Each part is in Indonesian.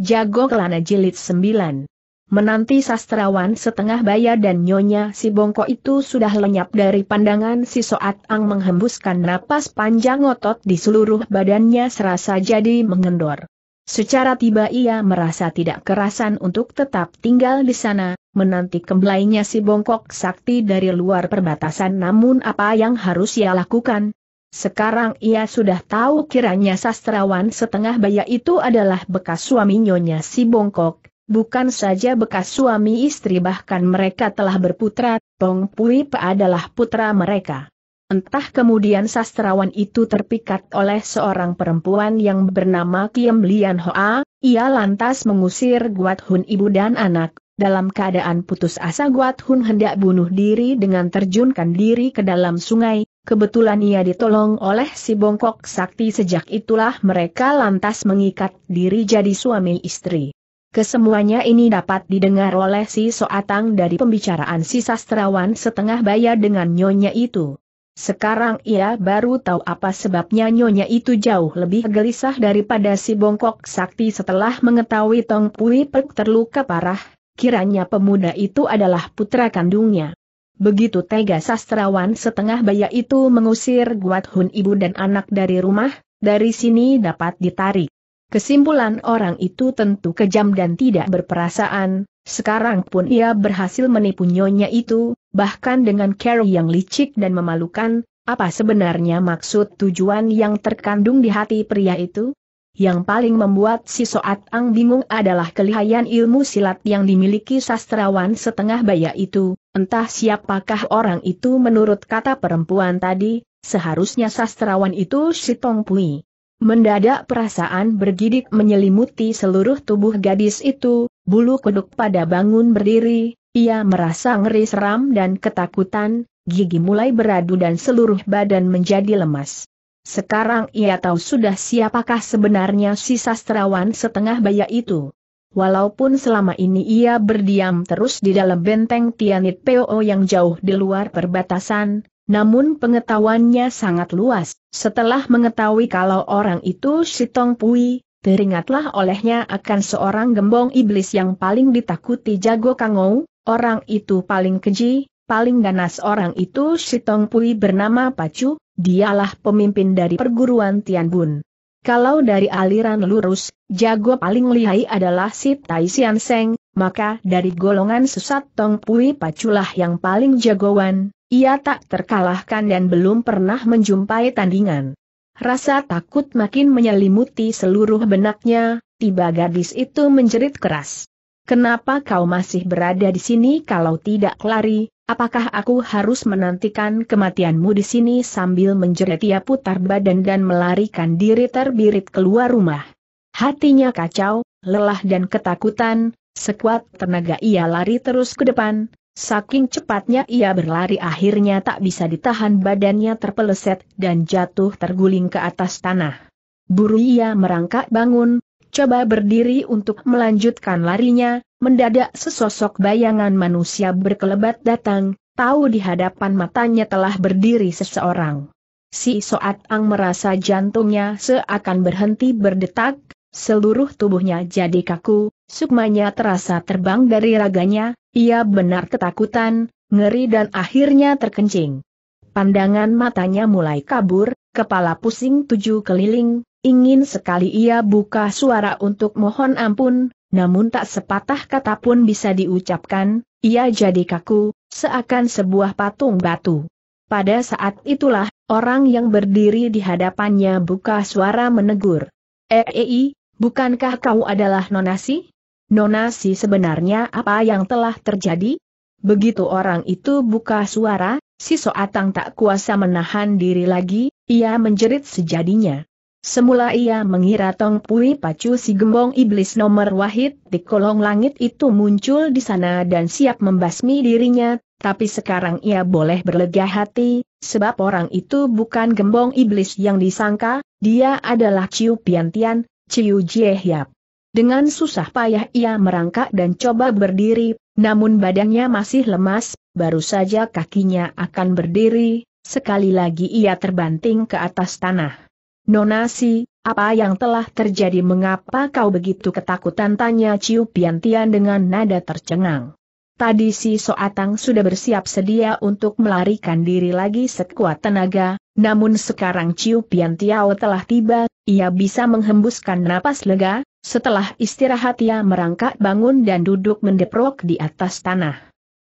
Jago Kelana Jilid 9 Menanti sastrawan setengah baya dan nyonya si bongko itu sudah lenyap dari pandangan si Soat Ang menghembuskan napas panjang otot di seluruh badannya serasa jadi mengendor. Secara tiba ia merasa tidak kerasan untuk tetap tinggal di sana, menanti kembalinya si bongkok sakti dari luar perbatasan. Namun apa yang harus ia lakukan, sekarang ia sudah tahu kiranya sastrawan setengah baya itu adalah bekas suami nyonya si bongkok, bukan saja bekas suami istri bahkan mereka telah berputra, Tong Pui Pe adalah putra mereka. Entah kemudian sastrawan itu terpikat oleh seorang perempuan yang bernama Kiem Lian Hoa, ia lantas mengusir Guat Hun ibu dan anak, dalam keadaan putus asa Guat Hun hendak bunuh diri dengan terjunkan diri ke dalam sungai, Kebetulan ia ditolong oleh si bongkok sakti sejak itulah mereka lantas mengikat diri jadi suami istri. Kesemuanya ini dapat didengar oleh si Soatang dari pembicaraan si sastrawan setengah bayar dengan nyonya itu. Sekarang ia baru tahu apa sebabnya nyonya itu jauh lebih gelisah daripada si bongkok sakti setelah mengetahui Tong Pui Pek terluka parah, kiranya pemuda itu adalah putra kandungnya. Begitu tega sastrawan setengah baya itu mengusir Guat Hun ibu dan anak dari rumah, dari sini dapat ditarik. Kesimpulan orang itu tentu kejam dan tidak berperasaan, sekarang pun ia berhasil menipu nyonya itu, bahkan dengan cara yang licik dan memalukan, apa sebenarnya maksud tujuan yang terkandung di hati pria itu? Yang paling membuat si Soat Ang bingung adalah kelihayan ilmu silat yang dimiliki sastrawan setengah baya itu, entah siapakah orang itu menurut kata perempuan tadi, seharusnya sastrawan itu si Tong Pui. Mendadak perasaan bergidik menyelimuti seluruh tubuh gadis itu, bulu kuduk pada bangun berdiri, ia merasa ngeri seram dan ketakutan, gigi mulai beradu dan seluruh badan menjadi lemas. Sekarang ia tahu sudah siapakah sebenarnya si sastrawan setengah baya itu. Walaupun selama ini ia berdiam terus di dalam benteng Tianit PO yang jauh di luar perbatasan, namun pengetahuannya sangat luas. Setelah mengetahui kalau orang itu si Tong Pui, teringatlah olehnya akan seorang gembong iblis yang paling ditakuti jago Kangou, orang itu paling keji, paling ganas orang itu si Tong Pui bernama Pacu, dialah pemimpin dari perguruan Tian Bun. Kalau dari aliran lurus, jago paling lihai adalah si Tai Sian Seng, maka dari golongan sesat Tong Pui Paculah yang paling jagoan, ia tak terkalahkan dan belum pernah menjumpai tandingan. Rasa takut makin menyelimuti seluruh benaknya, tiba gadis itu menjerit keras. Kenapa kau masih berada di sini kalau tidak lari, Apakah aku harus menantikan kematianmu di sini sambil menjerit ia putar badan dan melarikan diri terbirit keluar rumah. Hatinya kacau, lelah dan ketakutan, sekuat tenaga ia lari terus ke depan, saking cepatnya ia berlari akhirnya tak bisa ditahan badannya terpeleset dan jatuh terguling ke atas tanah. Buru ia merangkak bangun, coba berdiri untuk melanjutkan larinya, mendadak sesosok bayangan manusia berkelebat datang, tahu di hadapan matanya telah berdiri seseorang. Si Soat Ang merasa jantungnya seakan berhenti berdetak, seluruh tubuhnya jadi kaku, sukmanya terasa terbang dari raganya, ia benar ketakutan, ngeri dan akhirnya terkencing. Pandangan matanya mulai kabur, kepala pusing tujuh keliling, Ingin sekali ia buka suara untuk mohon ampun, namun tak sepatah kata pun bisa diucapkan, ia jadi kaku, seakan sebuah patung batu. Pada saat itulah, orang yang berdiri di hadapannya buka suara menegur. Eh, eh, bukankah kau adalah Nonasi? Nonasi sebenarnya apa yang telah terjadi? Begitu orang itu buka suara, si Soatang tak kuasa menahan diri lagi, ia menjerit sejadinya. Semula ia mengira Tong Pui Pacu si gembong iblis nomor wahid di kolong langit itu muncul di sana dan siap membasmi dirinya, tapi sekarang ia boleh berlega hati, sebab orang itu bukan gembong iblis yang disangka, dia adalah Ciu Piantian, Ciu Jiehyap. Dengan susah payah ia merangkak dan coba berdiri, namun badannya masih lemas, baru saja kakinya akan berdiri, sekali lagi ia terbanting ke atas tanah. Nonasi, Apa yang telah terjadi mengapa kau begitu ketakutan tanya Ciu Piantian dengan nada tercengang. Tadi si Soatang sudah bersiap sedia untuk melarikan diri lagi sekuat tenaga, namun sekarang Ciu Piantiao telah tiba, ia bisa menghembuskan napas lega, setelah istirahat ia merangkak bangun dan duduk mendeprok di atas tanah.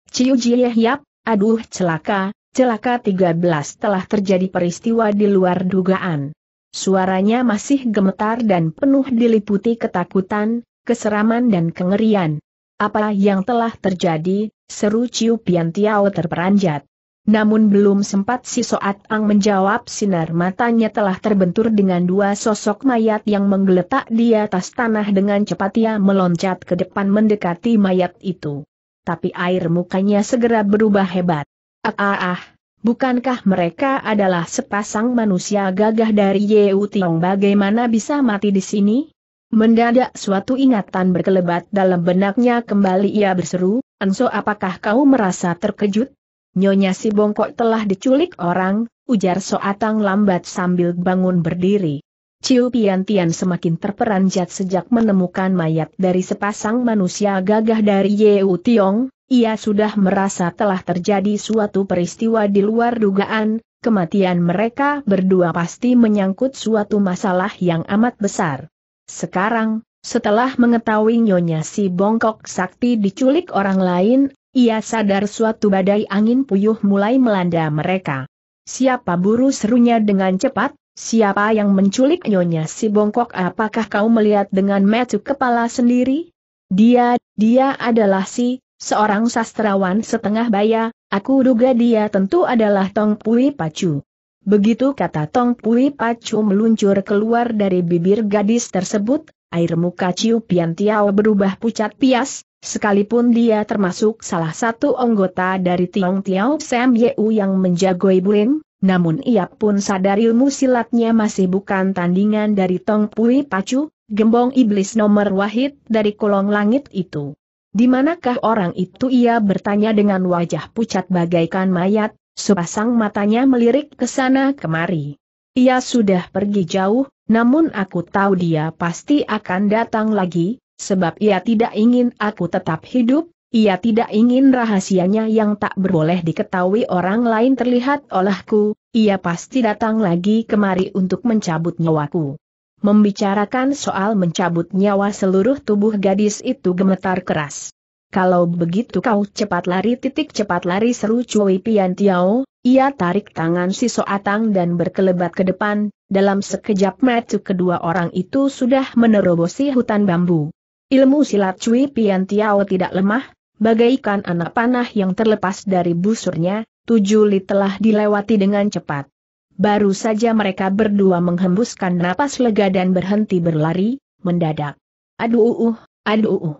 Ciu Jiyehyap, aduh celaka, celaka 13 telah terjadi peristiwa di luar dugaan. Suaranya masih gemetar dan penuh diliputi ketakutan, keseraman dan kengerian. Apa yang telah terjadi, seru Ciu Piantiao terperanjat. Namun belum sempat si Soat Ang menjawab sinar matanya telah terbentur dengan dua sosok mayat yang menggeletak di atas tanah dengan cepat ia meloncat ke depan mendekati mayat itu. Tapi air mukanya segera berubah hebat. Ah ah ah, Bukankah mereka adalah sepasang manusia gagah dari Yeu Tiong bagaimana bisa mati di sini? Mendadak suatu ingatan berkelebat dalam benaknya kembali ia berseru, Enso apakah kau merasa terkejut? Nyonya si bongkok telah diculik orang, ujar Soatang lambat sambil bangun berdiri. Ciu Piantian semakin terperanjat sejak menemukan mayat dari sepasang manusia gagah dari Yeu Tiong, ia sudah merasa telah terjadi suatu peristiwa di luar dugaan, kematian mereka berdua pasti menyangkut suatu masalah yang amat besar. Sekarang, setelah mengetahui nyonya si bongkok sakti diculik orang lain, ia sadar suatu badai angin puyuh mulai melanda mereka. Siapa buru serunya dengan cepat, siapa yang menculik nyonya si bongkok apakah kau melihat dengan mata kepala sendiri? Dia, dia adalah si, Seorang sastrawan setengah baya, aku duga dia tentu adalah Tong Pui Pacu. Begitu kata Tong Pui Pacu meluncur keluar dari bibir gadis tersebut, air muka Ciu Piantiao berubah pucat pias, sekalipun dia termasuk salah satu anggota dari Tiong Tiao Sam Yeu yang menjagoi Bulim, namun ia pun sadar ilmu silatnya masih bukan tandingan dari Tong Pui Pacu, gembong iblis nomor wahid dari kolong langit itu. Di manakah orang itu ia bertanya dengan wajah pucat bagaikan mayat, sepasang matanya melirik ke sana kemari. Ia sudah pergi jauh, namun aku tahu dia pasti akan datang lagi, sebab ia tidak ingin aku tetap hidup, ia tidak ingin rahasianya yang tak berboleh diketahui orang lain terlihat olehku, ia pasti datang lagi kemari untuk mencabut nyawaku. Membicarakan soal mencabut nyawa seluruh tubuh gadis itu gemetar keras. Kalau begitu kau cepat lari titik cepat lari seru Cui Pian Tiao, ia tarik tangan si Soatang dan berkelebat ke depan, dalam sekejap mata kedua orang itu sudah menerobosi hutan bambu. Ilmu silat Cui Pian Tiao tidak lemah, bagaikan anak panah yang terlepas dari busurnya, tujuh li telah dilewati dengan cepat. Baru saja mereka berdua menghembuskan napas lega dan berhenti berlari, mendadak. Aduh, uh, aduh, uh.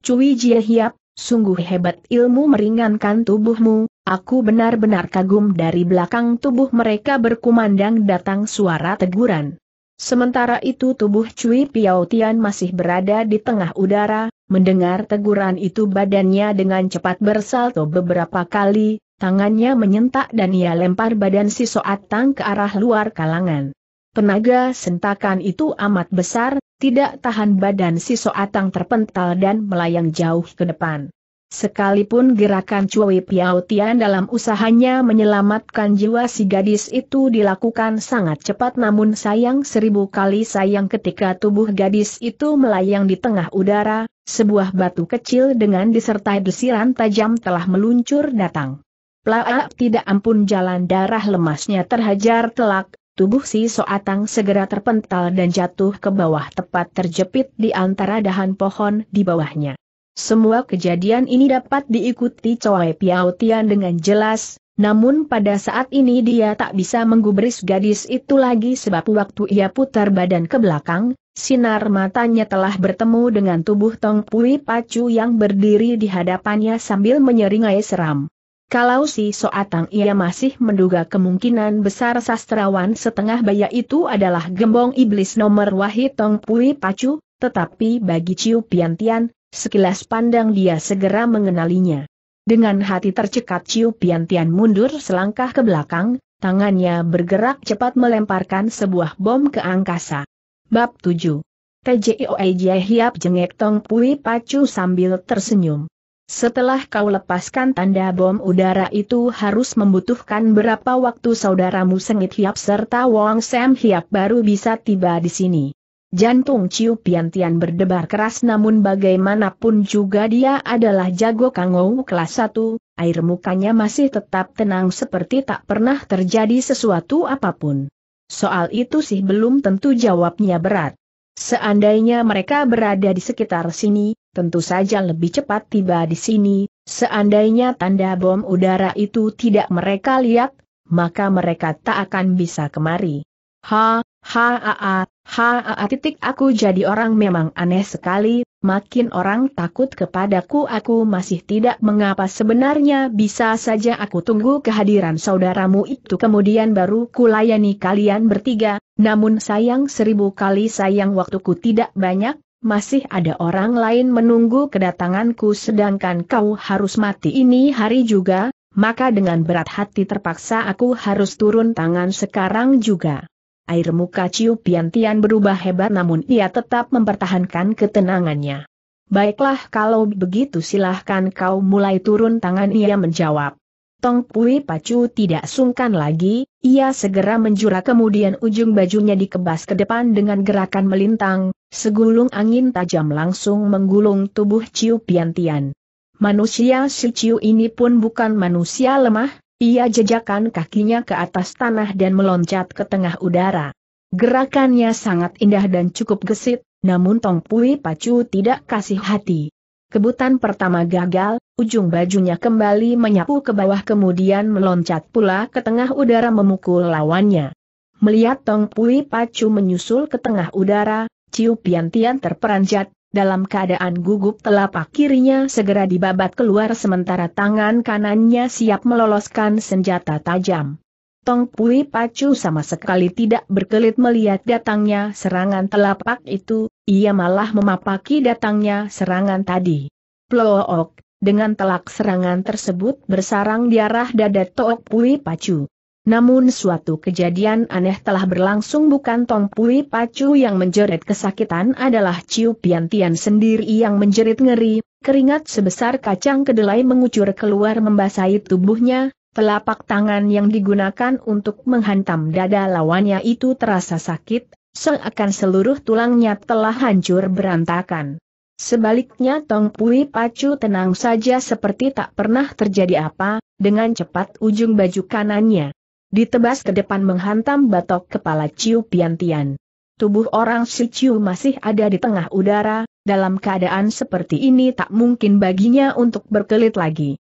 Cui Jie Hiap, sungguh hebat ilmu meringankan tubuhmu, aku benar-benar kagum dari belakang tubuh mereka berkumandang datang suara teguran. Sementara itu tubuh Cui Piao Tian masih berada di tengah udara, mendengar teguran itu badannya dengan cepat bersalto beberapa kali, tangannya menyentak dan ia lempar badan si Soatang ke arah luar kalangan. Tenaga sentakan itu amat besar, tidak tahan badan si Soatang terpental dan melayang jauh ke depan. Sekalipun gerakan Cui Piao Tian dalam usahanya menyelamatkan jiwa si gadis itu dilakukan sangat cepat namun sayang seribu kali sayang ketika tubuh gadis itu melayang di tengah udara, sebuah batu kecil dengan disertai desiran tajam telah meluncur datang. Plaak tidak ampun jalan darah lemasnya terhajar telak, tubuh si Soatang segera terpental dan jatuh ke bawah tepat terjepit di antara dahan pohon di bawahnya. Semua kejadian ini dapat diikuti Choi Piao Tian dengan jelas, namun pada saat ini dia tak bisa menggubris gadis itu lagi sebab waktu ia putar badan ke belakang, sinar matanya telah bertemu dengan tubuh Tong Pui Pacu yang berdiri di hadapannya sambil menyeringai seram. Kalau si Soatang ia masih menduga kemungkinan besar sastrawan setengah baya itu adalah gembong iblis nomor wahid Tong Pui Pacu, tetapi bagi Ciu Piantian, sekilas pandang dia segera mengenalinya. Dengan hati tercekat Ciu Piantian mundur selangkah ke belakang, tangannya bergerak cepat melemparkan sebuah bom ke angkasa. Bab 7 TJOAJ Hiap jengek Tong Pui Pacu sambil tersenyum. Setelah kau lepaskan tanda bom udara itu harus membutuhkan berapa waktu saudaramu Sengit Hiap serta Wong Sam Hiap baru bisa tiba di sini. Jantung Ciu Piantian berdebar keras namun bagaimanapun juga dia adalah jago kangou kelas 1, air mukanya masih tetap tenang seperti tak pernah terjadi sesuatu apa pun. Soal itu sih belum tentu jawabnya berat. Seandainya mereka berada di sekitar sini, tentu saja lebih cepat tiba di sini, seandainya tanda bom udara itu tidak mereka lihat, maka mereka tak akan bisa kemari. Ha, ha, ha, ha, Ha, titik aku jadi orang memang aneh sekali, makin orang takut kepadaku aku masih tidak mengapa sebenarnya bisa saja aku tunggu kehadiran saudaramu itu. Kemudian baru kulayani kalian bertiga, namun sayang seribu kali sayang waktuku tidak banyak, masih ada orang lain menunggu kedatanganku sedangkan kau harus mati ini hari juga, maka dengan berat hati terpaksa aku harus turun tangan sekarang juga. Air muka Ciu Piantian berubah hebat namun ia tetap mempertahankan ketenangannya. Baiklah kalau begitu silahkan kau mulai turun tangan ia menjawab. Tong Pui Pacu tidak sungkan lagi, ia segera menjura kemudian ujung bajunya dikebas ke depan dengan gerakan melintang, segulung angin tajam langsung menggulung tubuh Ciu Piantian. Manusia si Ciu ini pun bukan manusia lemah, ia jejakkan kakinya ke atas tanah dan meloncat ke tengah udara. Gerakannya sangat indah dan cukup gesit, namun Tong Pui Pacu tidak kasih hati. Kebutan pertama gagal, ujung bajunya kembali menyapu ke bawah kemudian meloncat pula ke tengah udara memukul lawannya. Melihat Tong Pui Pacu menyusul ke tengah udara, Ciu Piantian terperanjat, dalam keadaan gugup telapak kirinya segera dibabat keluar sementara tangan kanannya siap meloloskan senjata tajam. Tong Pui Pacu sama sekali tidak berkelit melihat datangnya serangan telapak itu, ia malah memapaki datangnya serangan tadi. Plook, dengan telak serangan tersebut bersarang di arah dada Tok Pui Pacu. Namun suatu kejadian aneh telah berlangsung bukan Tong Pui Pacu yang menjerit kesakitan adalah Ciu Piantian sendiri yang menjerit ngeri, keringat sebesar kacang kedelai mengucur keluar membasahi tubuhnya, telapak tangan yang digunakan untuk menghantam dada lawannya itu terasa sakit, seakan seluruh tulangnya telah hancur berantakan. Sebaliknya Tong Pui Pacu tenang saja seperti tak pernah terjadi apa, dengan cepat ujung baju kanannya ditebas ke depan menghantam batok kepala Ciu Piantian. Tubuh orang si Ciu masih ada di tengah udara, dalam keadaan seperti ini tak mungkin baginya untuk berkelit lagi.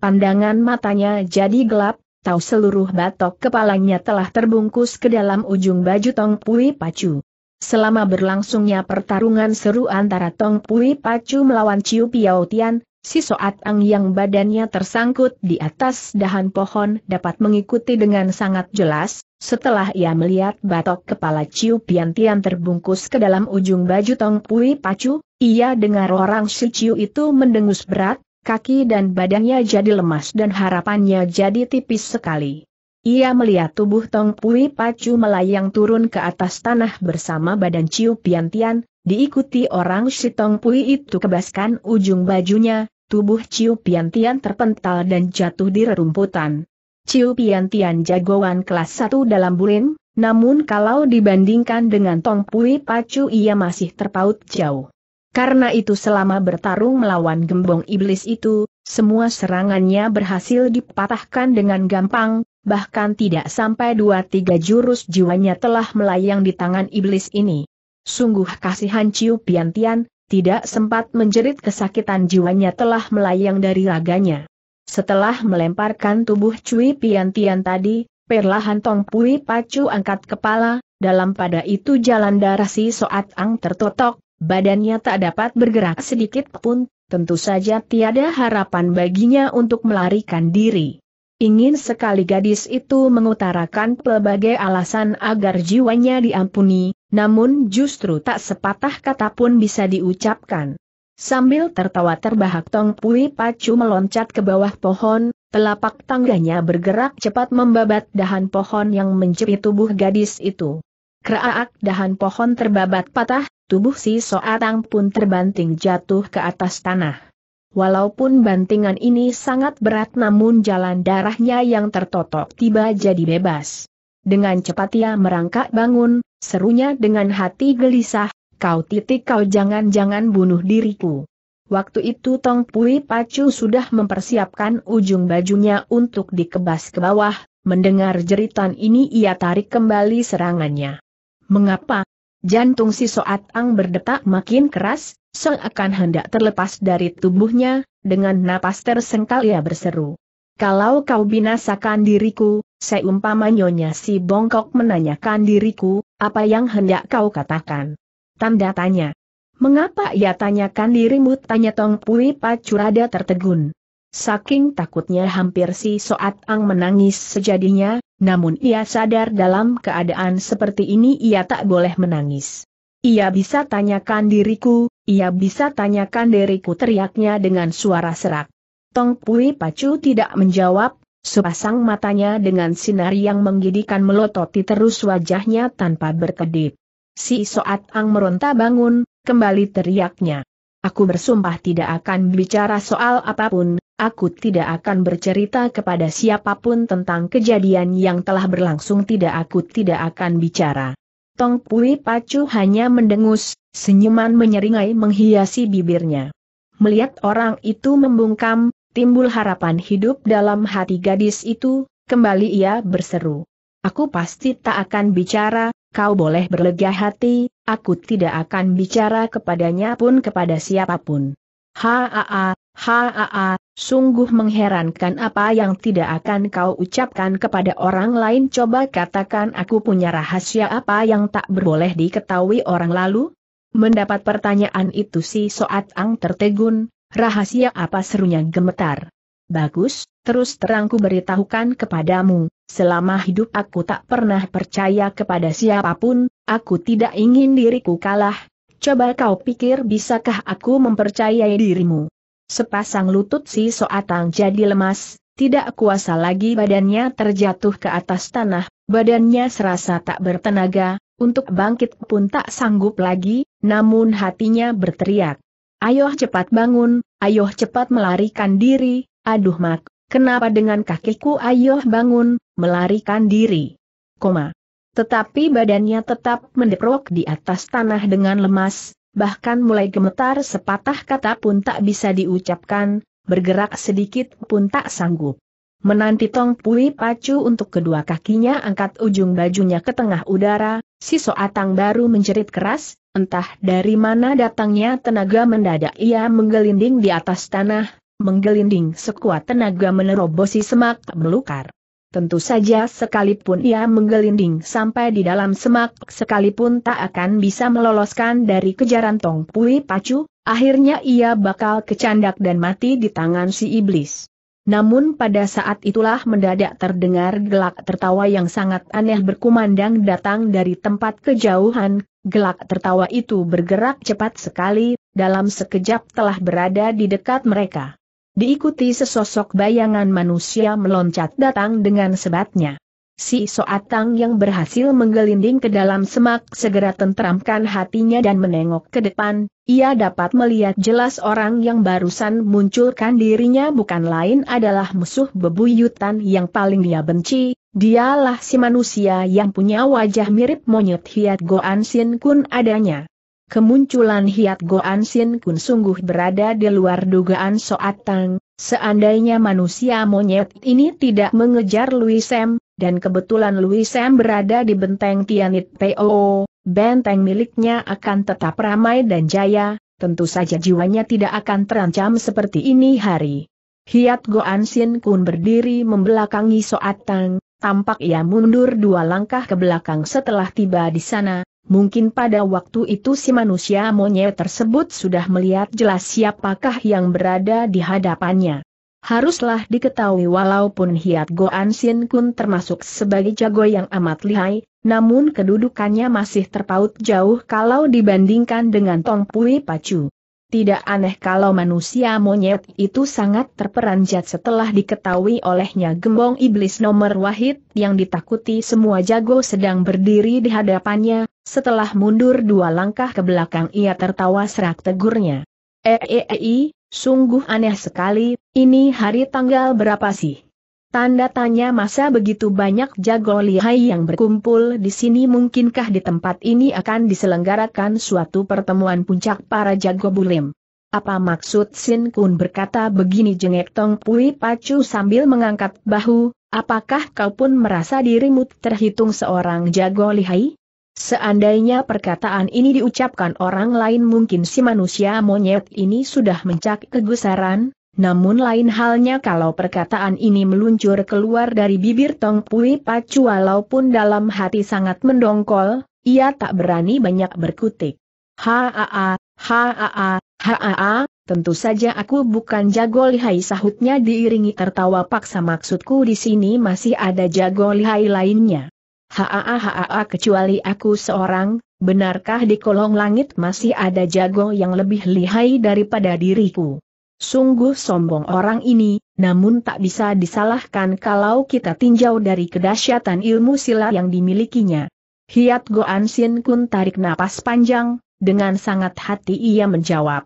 Pandangan matanya jadi gelap, tahu seluruh batok kepalanya telah terbungkus ke dalam ujung baju Tong Pui Pacu. Selama berlangsungnya pertarungan seru antara Tong Pui Pacu melawan Ciu Piao Tian, Si Soat Ang yang badannya tersangkut di atas dahan pohon dapat mengikuti dengan sangat jelas, setelah ia melihat batok kepala Ciu Piantian terbungkus ke dalam ujung baju Tong Pui Pacu, ia dengar orang si Ciu itu mendengus berat, kaki dan badannya jadi lemas dan harapannya jadi tipis sekali. Ia melihat tubuh Tong Pui Pacu melayang turun ke atas tanah bersama badan Ciu Piantian, Diikuti orang si Tong Pui itu kebaskan ujung bajunya, tubuh Ciu Piantian terpental dan jatuh di rerumputan. Ciu Piantian jagoan kelas 1 dalam burin, namun kalau dibandingkan dengan Tong Pui Pacu ia masih terpaut jauh. Karena itu selama bertarung melawan gembong iblis itu, semua serangannya berhasil dipatahkan dengan gampang, bahkan tidak sampai dua tiga jurus jiwanya telah melayang di tangan iblis ini. Sungguh kasihan Ciu Piantian, tidak sempat menjerit kesakitan jiwanya telah melayang dari raganya. Setelah melemparkan tubuh Cui Piantian tadi, perlahan Tong Pui Pacu angkat kepala, dalam pada itu jalan darah si Soat Ang tertotok, badannya tak dapat bergerak sedikit pun, tentu saja tiada harapan baginya untuk melarikan diri. Ingin sekali gadis itu mengutarakan pelbagai alasan agar jiwanya diampuni, namun justru tak sepatah kata pun bisa diucapkan. Sambil tertawa terbahak Tong Pui Pacu meloncat ke bawah pohon, telapak tangganya bergerak cepat membabat dahan pohon yang menjepit tubuh gadis itu. Kerak dahan pohon terbabat patah, tubuh si Soatang pun terbanting jatuh ke atas tanah. Walaupun bantingan ini sangat berat namun jalan darahnya yang tertotok tiba jadi bebas. Dengan cepat ia merangkak bangun, serunya dengan hati gelisah, kau titik kau jangan-jangan bunuh diriku. Waktu itu Tong Pui Pacu sudah mempersiapkan ujung bajunya untuk dikebas ke bawah, mendengar jeritan ini ia tarik kembali serangannya. Mengapa? Jantung si Soat Ang berdetak makin keras, seakan hendak terlepas dari tubuhnya, dengan napas tersengkal ia berseru. Kalau kau binasakan diriku, seumpama nyonya si bongkok menanyakan diriku, apa yang hendak kau katakan? Tanda tanya. Mengapa ia tanyakan dirimu? Tanya Tong Pui Pacurada tertegun. Saking takutnya hampir si Soat Ang menangis sejadinya, namun ia sadar dalam keadaan seperti ini ia tak boleh menangis. Ia bisa tanyakan diriku, ia bisa tanyakan diriku teriaknya dengan suara serak. Tong Pui Pacu tidak menjawab, sepasang matanya dengan sinar yang menggidikan melototi terus wajahnya tanpa berkedip. Si Soat Ang meronta bangun, kembali teriaknya. Aku bersumpah tidak akan bicara soal apa pun, aku tidak akan bercerita kepada siapa pun tentang kejadian yang telah berlangsung tidak aku tidak akan bicara. Tong Pui Pacu hanya mendengus, senyuman menyeringai menghiasi bibirnya. Melihat orang itu membungkam, timbul harapan hidup dalam hati gadis itu, kembali ia berseru. Aku pasti tak akan bicara, kau boleh berlega hati, aku tidak akan bicara kepadanya pun kepada siapa pun. Haa, haa, sungguh mengherankan apa yang tidak akan kau ucapkan kepada orang lain. Coba katakan aku punya rahasia apa yang tak berboleh diketahui orang lalu? Mendapat pertanyaan itu si Soat Ang tertegun, rahasia apa? Serunya gemetar. Bagus, terus terangku beritahukan kepadamu, selama hidup aku tak pernah percaya kepada siapa pun, aku tidak ingin diriku kalah, coba kau pikir bisakah aku mempercayai dirimu. Sepasang lutut si Soatang jadi lemas, tidak kuasa lagi badannya terjatuh ke atas tanah, badannya serasa tak bertenaga, untuk bangkit pun tak sanggup lagi, namun hatinya berteriak. Ayo cepat bangun, ayo cepat melarikan diri, aduh mak, kenapa dengan kakiku ayo bangun, melarikan diri. Koma. Tetapi badannya tetap mendeprok di atas tanah dengan lemas, bahkan mulai gemetar sepatah kata pun tak bisa diucapkan, bergerak sedikit pun tak sanggup. Menanti Tong Pui pacu untuk kedua kakinya angkat ujung bajunya ke tengah udara, si Soatang baru menjerit keras, entah dari mana datangnya tenaga mendadak ia menggelinding di atas tanah, menggelinding sekuat tenaga menerobosi semak belukar. Tentu saja sekalipun ia menggelinding sampai di dalam semak sekalipun tak akan bisa meloloskan dari kejaran Tong Pui Pacu, akhirnya ia bakal kecandak dan mati di tangan si iblis. Namun pada saat itulah mendadak terdengar gelak tertawa yang sangat aneh berkumandang datang dari tempat kejauhan, gelak tertawa itu bergerak cepat sekali, dalam sekejap telah berada di dekat mereka. Diikuti sesosok bayangan manusia meloncat datang dengan sebatnya. Si Soatang yang berhasil menggelinding ke dalam semak segera tenteramkan hatinya dan menengok ke depan, ia dapat melihat jelas orang yang barusan munculkan dirinya bukan lain adalah musuh bebuyutan yang paling dia benci, dialah si manusia yang punya wajah mirip monyet Hiat Goan Sin Kun adanya. Kemunculan Hiat Goan Sin Kun sungguh berada di luar dugaan Soat Tang, seandainya manusia monyet ini tidak mengejar Louis Sam, dan kebetulan Louis Sam berada di benteng Tianit Po, benteng miliknya akan tetap ramai dan jaya, tentu saja jiwanya tidak akan terancam seperti ini hari. Hiat Goan Sin Kun berdiri membelakangi Soat Tang, tampak ia mundur dua langkah ke belakang setelah tiba di sana, Mungkin pada waktu itu si manusia monyet tersebut sudah melihat jelas siapakah yang berada di hadapannya. Haruslah diketahui walaupun Hiat Goan Sin Kun termasuk sebagai jago yang amat lihai, namun kedudukannya masih terpaut jauh kalau dibandingkan dengan Tong Pui Pacu. Tidak aneh kalau manusia monyet itu sangat terperanjat setelah diketahui olehnya gembong iblis nomor wahid yang ditakuti semua jago sedang berdiri di hadapannya, setelah mundur dua langkah ke belakang ia tertawa serak tegurnya. Eh eh eh, sungguh aneh sekali, ini hari tanggal berapa sih? Tanda tanya masa begitu banyak jago lihai yang berkumpul di sini mungkinkah di tempat ini akan diselenggarakan suatu pertemuan puncak para jago bulim. Apa maksud Sin Kun berkata begini jengek Tong Pui Pacu sambil mengangkat bahu, apakah kau pun merasa dirimu terhitung seorang jago lihai? Seandainya perkataan ini diucapkan orang lain mungkin si manusia monyet ini sudah mencak kegusaran, namun lain halnya kalau perkataan ini meluncur keluar dari bibir Tong Pui Pacu walaupun dalam hati sangat mendongkol, ia tak berani banyak berkutik. Haa, haa, haa, tentu saja aku bukan jago lihai sahutnya diiringi tertawa paksa maksudku di sini masih ada jago lihai lainnya. Haa, haa, kecuali aku seorang, benarkah di kolong langit masih ada jago yang lebih lihai daripada diriku? Sungguh sombong orang ini, namun tak bisa disalahkan kalau kita tinjau dari kedahsyatan ilmu silat yang dimilikinya. Hiat Goan Sin Kun tarik napas panjang, dengan sangat hati ia menjawab.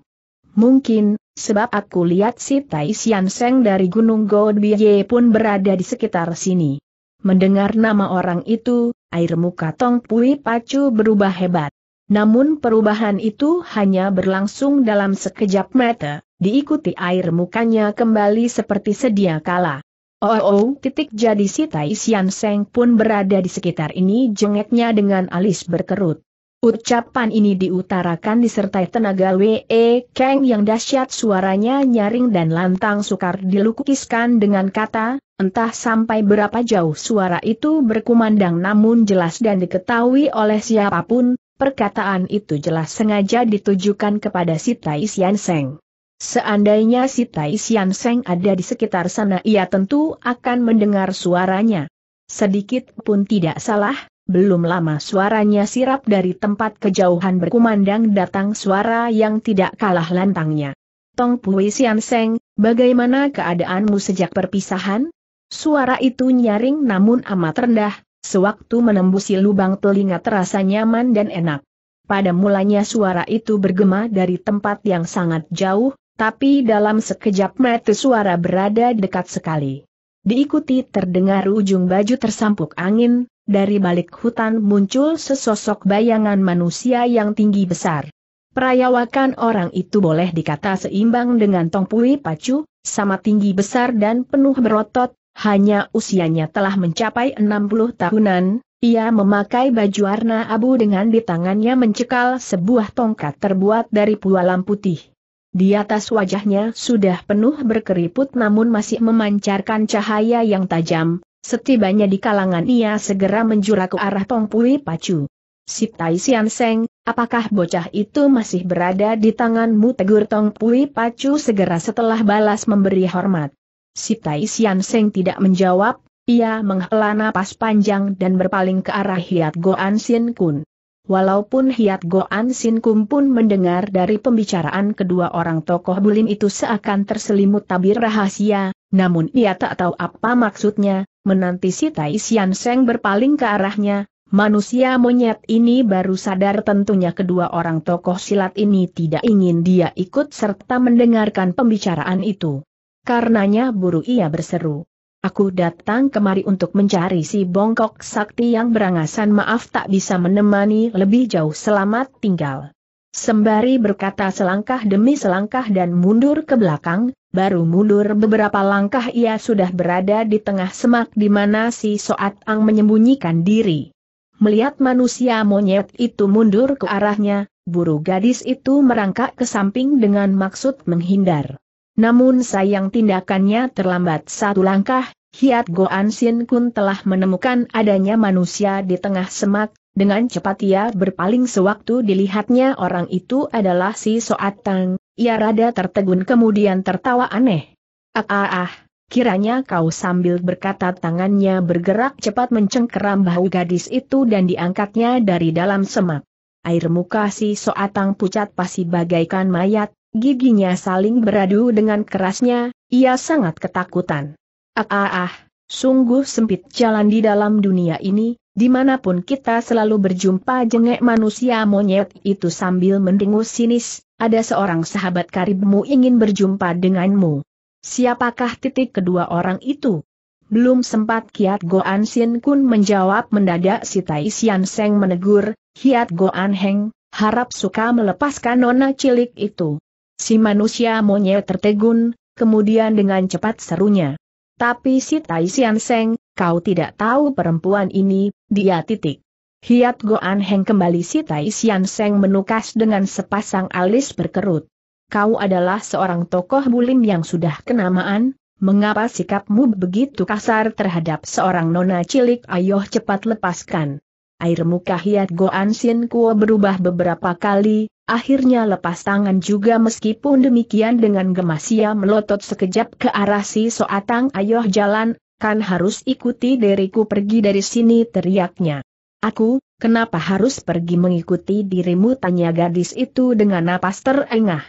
Mungkin, sebab aku lihat si Tai Sian Seng dari Gunung Godbiye pun berada di sekitar sini. Mendengar nama orang itu, air muka Tong Pui Pacu berubah hebat. Namun perubahan itu hanya berlangsung dalam sekejap mata diikuti air mukanya kembali seperti sedia kala. Oh, oh, titik jadi si Tai Sian Seng pun berada di sekitar ini jengeknya dengan alis berkerut. Ucapan ini diutarakan disertai tenaga W.E. Kang yang dahsyat suaranya nyaring dan lantang sukar dilukiskan dengan kata, entah sampai berapa jauh suara itu berkumandang namun jelas dan diketahui oleh siapa pun, perkataan itu jelas sengaja ditujukan kepada si Tai Sian. Seandainya si Tai Sian ada di sekitar sana ia tentu akan mendengar suaranya. Sedikit pun tidak salah, belum lama suaranya sirap dari tempat kejauhan berkumandang datang suara yang tidak kalah lantangnya. Tong Pui Sian bagaimana keadaanmu sejak perpisahan? Suara itu nyaring namun amat rendah, sewaktu menembusi lubang telinga terasa nyaman dan enak. Pada mulanya suara itu bergema dari tempat yang sangat jauh, tapi dalam sekejap mata suara berada dekat sekali. Diikuti terdengar ujung baju tersampuk angin, dari balik hutan muncul sesosok bayangan manusia yang tinggi besar. Perayawakan orang itu boleh dikata seimbang dengan Tong Pui Pacu, sama tinggi besar dan penuh berotot, hanya usianya telah mencapai 60 tahunan, ia memakai baju warna abu dengan di tangannya mencekal sebuah tongkat terbuat dari pualam putih. Di atas wajahnya sudah penuh berkeriput namun masih memancarkan cahaya yang tajam, setibanya di kalangan ia segera menjura ke arah Tong Pui Pacu. Si Tai Sian Seng, apakah bocah itu masih berada di tanganmu tegur Tong Pui Pacu segera setelah balas memberi hormat. Si Tai Sian Seng tidak menjawab, ia menghela napas panjang dan berpaling ke arah Hiat Goan Sin Kun. Walaupun Hiat Goan Sin Kum pun mendengar dari pembicaraan kedua orang tokoh bulim itu seakan terselimut tabir rahasia, namun ia tak tahu apa maksudnya, menanti si Tai Sian Seng berpaling ke arahnya, manusia monyet ini baru sadar tentunya kedua orang tokoh silat ini tidak ingin dia ikut serta mendengarkan pembicaraan itu. Karenanya buru ia berseru. Aku datang kemari untuk mencari si bongkok sakti yang berangasan maaf tak bisa menemani lebih jauh selamat tinggal. Sembari berkata selangkah demi selangkah dan mundur ke belakang, baru mundur beberapa langkah ia sudah berada di tengah semak di mana si Soat Ang menyembunyikan diri. Melihat manusia monyet itu mundur ke arahnya, buru gadis itu merangkak ke samping dengan maksud menghindar. Namun sayang tindakannya terlambat. Satu langkah, Hiat Goan Sin Kun telah menemukan adanya manusia di tengah semak, dengan cepat ia berpaling sewaktu dilihatnya orang itu adalah si Soat Tang, ia rada tertegun kemudian tertawa aneh. Ah ah ah, kiranya kau sambil berkata tangannya bergerak cepat mencengkeram bahu gadis itu dan diangkatnya dari dalam semak. Air muka si Soatang pucat pasti bagaikan mayat, giginya saling beradu dengan kerasnya, ia sangat ketakutan. Ah ah ah, sungguh sempit jalan di dalam dunia ini, di mana pun kita selalu berjumpa jengek manusia monyet itu sambil mendengus sinis, ada seorang sahabat karibmu ingin berjumpa denganmu. Siapakah titik kedua orang itu? Belum sempat Kiat Goan Sin Kun menjawab mendadak si Tai Sian Seng menegur, Kiat Goan Heng, harap suka melepaskan nona cilik itu. Si manusia monyet tertegun, kemudian dengan cepat serunya. Tapi si Tai Sian Seng, kau tidak tahu perempuan ini, dia titik. Hiat Goan Heng kembali si Tai Sian Seng menukas dengan sepasang alis berkerut. Kau adalah seorang tokoh bulim yang sudah kenamaan, mengapa sikapmu begitu kasar terhadap seorang nona cilik ayo cepat lepaskan. Air muka Hiat Goan Sin Kuo berubah beberapa kali, Akhirnya lepas tangan juga meskipun demikian dengan gemas ia melotot sekejap ke arah si Soatang ayo jalan, kan harus ikuti diriku pergi dari sini teriaknya. Aku, kenapa harus pergi mengikuti dirimu tanya gadis itu dengan napas terengah.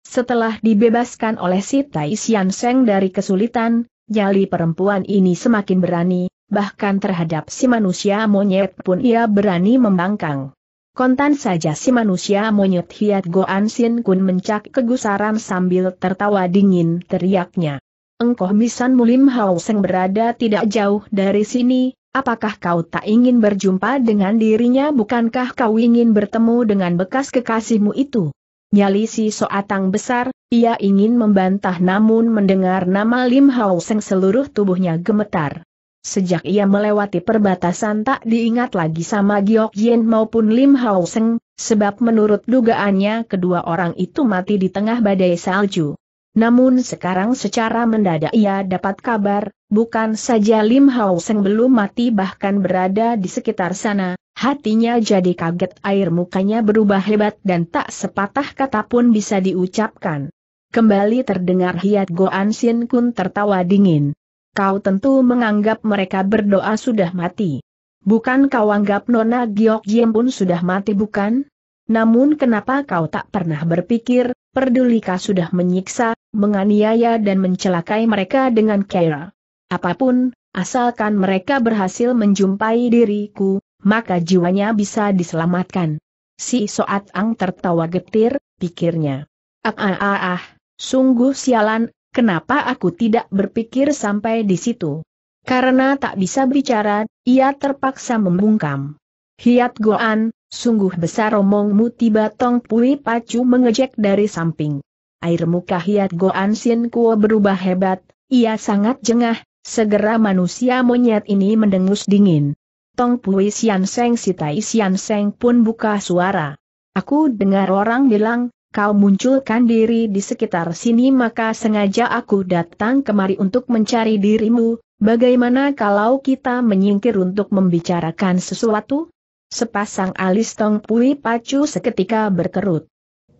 Setelah dibebaskan oleh si Tai Sian Seng dari kesulitan, nyali perempuan ini semakin berani, bahkan terhadap si manusia monyet pun ia berani membangkang. Kontan saja si manusia monyet Hiat Goan Sin Kun mencak kegusaran sambil tertawa dingin teriaknya. Engkau Misan Mulim Hao Seng berada tidak jauh dari sini, apakah kau tak ingin berjumpa dengan dirinya bukankah kau ingin bertemu dengan bekas kekasihmu itu? Nyali si soatang besar, ia ingin membantah namun mendengar nama Lim Hao Seng seluruh tubuhnya gemetar. Sejak ia melewati perbatasan tak diingat lagi sama Giok Jin maupun Lim Hao Seng, sebab menurut dugaannya kedua orang itu mati di tengah badai salju. Namun sekarang secara mendadak ia dapat kabar, bukan saja Lim Hao Seng belum mati bahkan berada di sekitar sana, hatinya jadi kaget air mukanya berubah hebat dan tak sepatah kata pun bisa diucapkan. Kembali terdengar Hiat Goan Sin Kun tertawa dingin. Kau tentu menganggap mereka berdoa sudah mati. Bukan kau anggap Nona Giok Jiem pun sudah mati bukan? Namun kenapa kau tak pernah berpikir, pedulika sudah menyiksa, menganiaya dan mencelakai mereka dengan cara apa pun, asalkan mereka berhasil menjumpai diriku, maka jiwanya bisa diselamatkan. Si Soat Ang tertawa getir, pikirnya. Ah ah ah ah, sungguh sialan, Kenapa aku tidak berpikir sampai di situ? Karena tak bisa bicara, ia terpaksa membungkam. Hiat Goan, sungguh besar omongmu tiba Tong Pui Pacu mengejek dari samping. Air muka Hiat Goan Sin Kuo berubah hebat, ia sangat jengah, segera manusia monyet ini mendengus dingin. Tong Pui Sian Seng Si Tai Sian Seng pun buka suara. Aku dengar orang bilang, kau munculkan diri di sekitar sini maka sengaja aku datang kemari untuk mencari dirimu, bagaimana kalau kita menyingkir untuk membicarakan sesuatu? Sepasang alis Tong Pui Pacu seketika berkerut.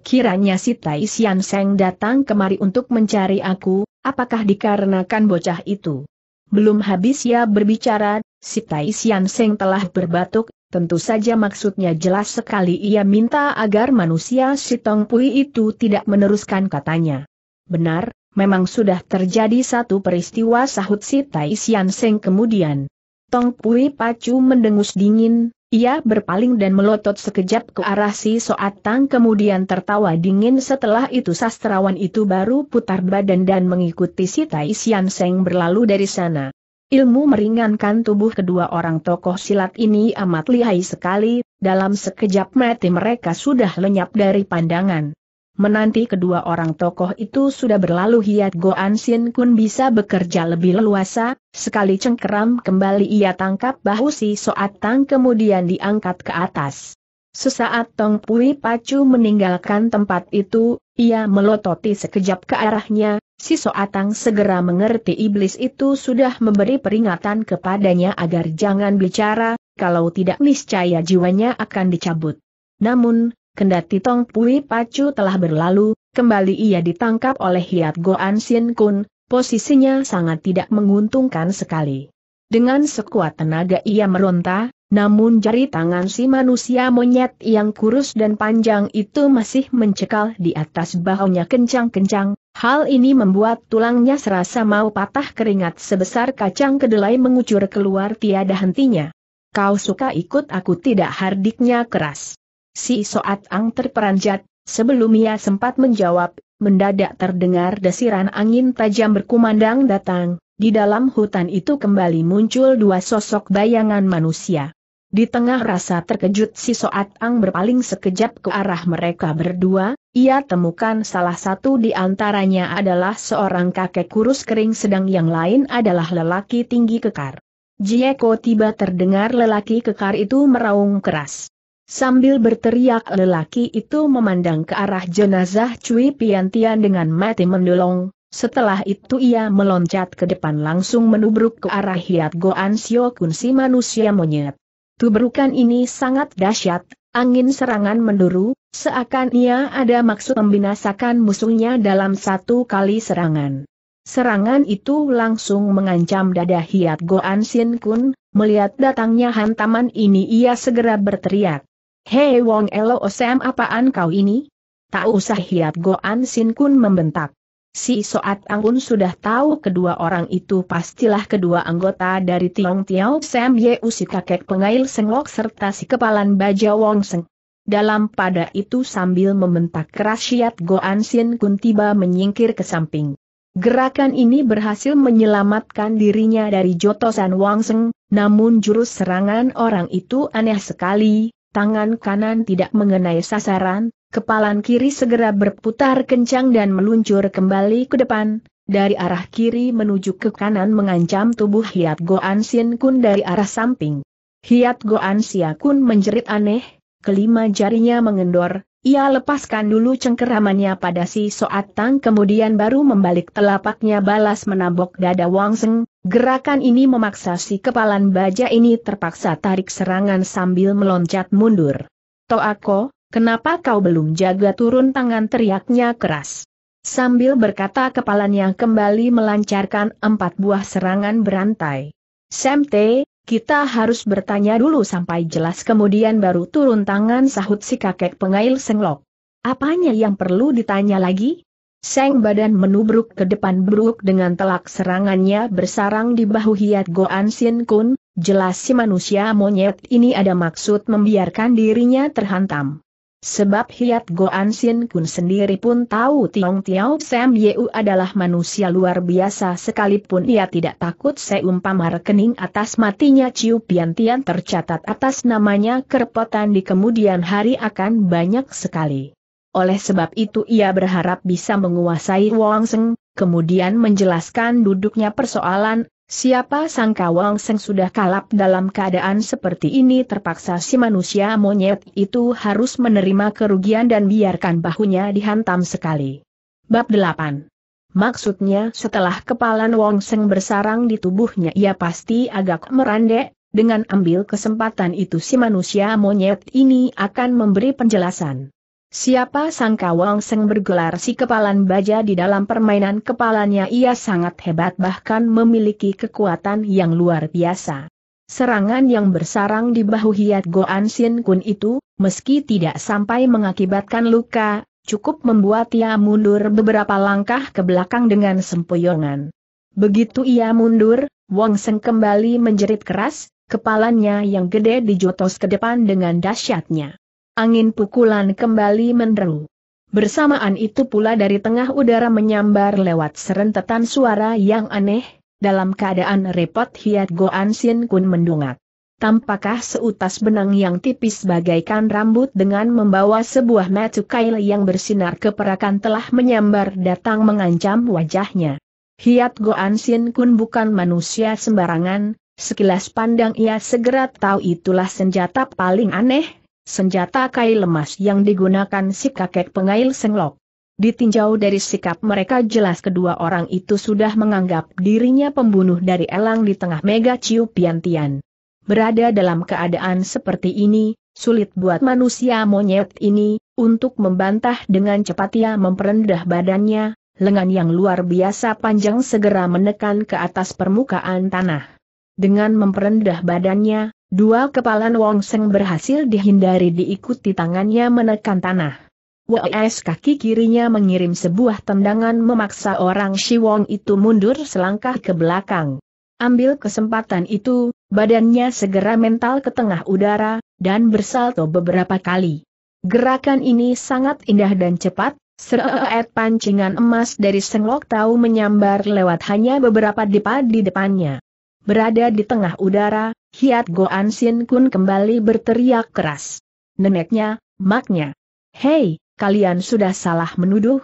Kiranya si Tai Sian Seng datang kemari untuk mencari aku, apakah dikarenakan bocah itu? Belum habis ia berbicara, si Tai Sian Seng telah berbatuk, Tentu saja maksudnya jelas sekali ia minta agar manusia si Tong Pui itu tidak meneruskan katanya. Benar, memang sudah terjadi satu peristiwa sahut si Tai Sian Seng kemudian. Tong Pui Pacu mendengus dingin, ia berpaling dan melotot sekejap ke arah si Soat Tang kemudian tertawa dingin setelah itu sastrawan itu baru putar badan dan mengikuti si Tai Sian Seng berlalu dari sana. Ilmu meringankan tubuh kedua orang tokoh silat ini amat lihai sekali, dalam sekejap mati mereka sudah lenyap dari pandangan. Menanti kedua orang tokoh itu sudah berlalu Hiat Goan Sin Kun bisa bekerja lebih leluasa, sekali cengkeram kembali ia tangkap bahu si Soat Tang kemudian diangkat ke atas. Sesaat Tong Pui Pacu meninggalkan tempat itu, ia melototi sekejap ke arahnya, Si Soatang segera mengerti iblis itu sudah memberi peringatan kepadanya agar jangan bicara, kalau tidak niscaya jiwanya akan dicabut. Namun, kendati Tong Pui Pacu telah berlalu, kembali ia ditangkap oleh Hiat Goan Sin Kun, posisinya sangat tidak menguntungkan sekali. Dengan sekuat tenaga ia meronta, namun jari tangan si manusia monyet yang kurus dan panjang itu masih mencekal di atas bahunya kencang-kencang, hal ini membuat tulangnya serasa mau patah keringat sebesar kacang kedelai mengucur keluar tiada hentinya. Kau suka ikut aku tidak hardiknya keras. Si Soat Ang terperanjat, sebelum ia sempat menjawab, mendadak terdengar desiran angin tajam berkumandang datang, di dalam hutan itu kembali muncul dua sosok bayangan manusia. Di tengah rasa terkejut si Soat Ang berpaling sekejap ke arah mereka berdua, ia temukan salah satu di antaranya adalah seorang kakek kurus kering sedang yang lain adalah lelaki tinggi kekar. Jieko tiba terdengar lelaki kekar itu meraung keras. Sambil berteriak lelaki itu memandang ke arah jenazah Cui Piantian dengan mati mendolong, setelah itu ia meloncat ke depan langsung menubruk ke arah Hiat Goan Sio Kun si manusia monyet. Tubrukan ini sangat dahsyat, angin serangan menduru, seakan ia ada maksud membinasakan musuhnya dalam satu kali serangan. Serangan itu langsung mengancam dada Hiat Goan Sin Kun, melihat datangnya hantaman ini ia segera berteriak. Hei Wong Elo Osem apaan kau ini? Tak usah Hiat Goan Sin Kun membentak. Si Soat Anggun sudah tahu kedua orang itu pastilah kedua anggota dari Tiong Tiao Sam Yeu si kakek pengail senglok serta si kepalan baja Wong Seng. Dalam pada itu sambil membentak keras Siat Goan Sin Kun tiba menyingkir ke samping. Gerakan ini berhasil menyelamatkan dirinya dari jotosan Wang Seng, namun jurus serangan orang itu aneh sekali, tangan kanan tidak mengenai sasaran, Kepalan kiri segera berputar kencang dan meluncur kembali ke depan, dari arah kiri menuju ke kanan mengancam tubuh Hiat Goan Sin Kun dari arah samping. Hiat Goan Sia Kun menjerit aneh, kelima jarinya mengendor, ia lepaskan dulu cengkeramannya pada si Soat Tang kemudian baru membalik telapaknya balas menabok dada Wang Seng, gerakan ini memaksa si kepalan baja ini terpaksa tarik serangan sambil meloncat mundur. Toako, Kenapa kau belum jaga turun tangan teriaknya keras. Sambil berkata kepalanya kembali melancarkan empat buah serangan berantai. Sam T, kita harus bertanya dulu sampai jelas kemudian baru turun tangan sahut si kakek pengail senglok. Apanya yang perlu ditanya lagi? Seng badan menubruk ke depan beruk dengan telak serangannya bersarang di bahu Hiat Goan Sin Kun, jelas si manusia monyet ini ada maksud membiarkan dirinya terhantam. Sebab Hiat Goan Sin Kun sendiri pun tahu Tiong Tiao Sam Yeu adalah manusia luar biasa sekalipun ia tidak takut seumpama rekening atas matinya Ciu Piantian tercatat atas namanya kerepotan di kemudian hari akan banyak sekali. Oleh sebab itu ia berharap bisa menguasai Wang Seng, kemudian menjelaskan duduknya persoalan, Siapa sangka Wang Seng sudah kalap dalam keadaan seperti ini terpaksa si manusia monyet itu harus menerima kerugian dan biarkan bahunya dihantam sekali. Bab 8 Maksudnya setelah kepalan Wang Seng bersarang di tubuhnya ia pasti agak merandek, dengan ambil kesempatan itu si manusia monyet ini akan memberi penjelasan. Siapa sangka Wang Seng bergelar si kepalan baja di dalam permainan kepalanya ia sangat hebat bahkan memiliki kekuatan yang luar biasa. Serangan yang bersarang di bahu Hiat Goan Sin Kun itu, meski tidak sampai mengakibatkan luka, cukup membuat ia mundur beberapa langkah ke belakang dengan sempoyongan. Begitu ia mundur, Wang Seng kembali menjerit keras, kepalanya yang gede dijotos ke depan dengan dahsyatnya angin pukulan kembali menderu. Bersamaan itu pula dari tengah udara menyambar lewat serentetan suara yang aneh, dalam keadaan repot Hiat Goan Sin Kun mendungak. Tampakah seutas benang yang tipis bagaikan rambut dengan membawa sebuah matu kail yang bersinar keperakan telah menyambar datang mengancam wajahnya. Hiat Goan Sin Kun bukan manusia sembarangan, sekilas pandang ia segera tahu itulah senjata paling aneh, senjata kail lemas yang digunakan si kakek pengail senglok. Ditinjau dari sikap mereka jelas kedua orang itu sudah menganggap dirinya pembunuh dari elang di tengah mega ciu piantian. Berada dalam keadaan seperti ini, sulit buat manusia monyet ini, untuk membantah dengan cepat ia memperendah badannya, lengan yang luar biasa panjang segera menekan ke atas permukaan tanah. Dengan memperendah badannya, Dua kepalan Wong Seng berhasil dihindari diikuti tangannya menekan tanah. WS kaki kirinya mengirim sebuah tendangan memaksa orang Shi Wong itu mundur selangkah ke belakang. Ambil kesempatan itu, badannya segera mental ke tengah udara, dan bersalto beberapa kali. Gerakan ini sangat indah dan cepat, Sereet pancingan emas dari Senglok tahu menyambar lewat hanya beberapa dipa di depannya. Berada di tengah udara, Hiat Goan Sin Kun kembali berteriak keras. Neneknya, maknya. Hei, kalian sudah salah menuduh?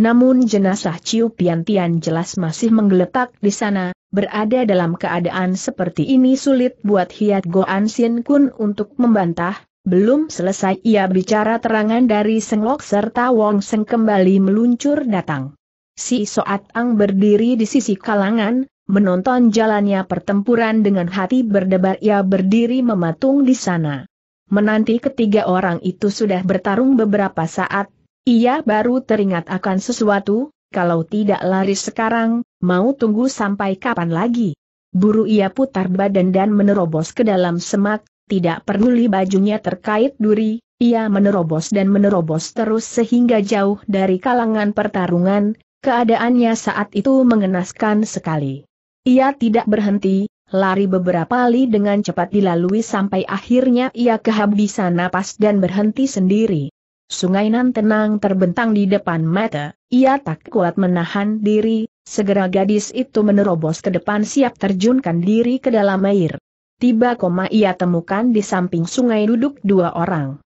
Namun jenazah Ciu Piantian jelas masih menggeletak di sana, berada dalam keadaan seperti ini sulit buat Hiat Goan Sin Kun untuk membantah, belum selesai ia bicara terangan dari Senglok serta Wong Seng kembali meluncur datang. Si Soat Ang berdiri di sisi kalangan, menonton jalannya pertempuran dengan hati berdebar ia berdiri mematung di sana. Menanti ketiga orang itu sudah bertarung beberapa saat, ia baru teringat akan sesuatu, kalau tidak lari sekarang, mau tunggu sampai kapan lagi. Buru ia putar badan dan menerobos ke dalam semak, tidak peduli bajunya terkait duri, ia menerobos dan menerobos terus sehingga jauh dari kalangan pertarungan, keadaannya saat itu mengenaskan sekali. Ia tidak berhenti, lari beberapa kali dengan cepat dilalui sampai akhirnya ia kehabisan napas dan berhenti sendiri. Sungai nan tenang terbentang di depan mata, ia tak kuat menahan diri, segera gadis itu menerobos ke depan siap terjunkan diri ke dalam air. Tiba koma ia temukan di samping sungai duduk dua orang.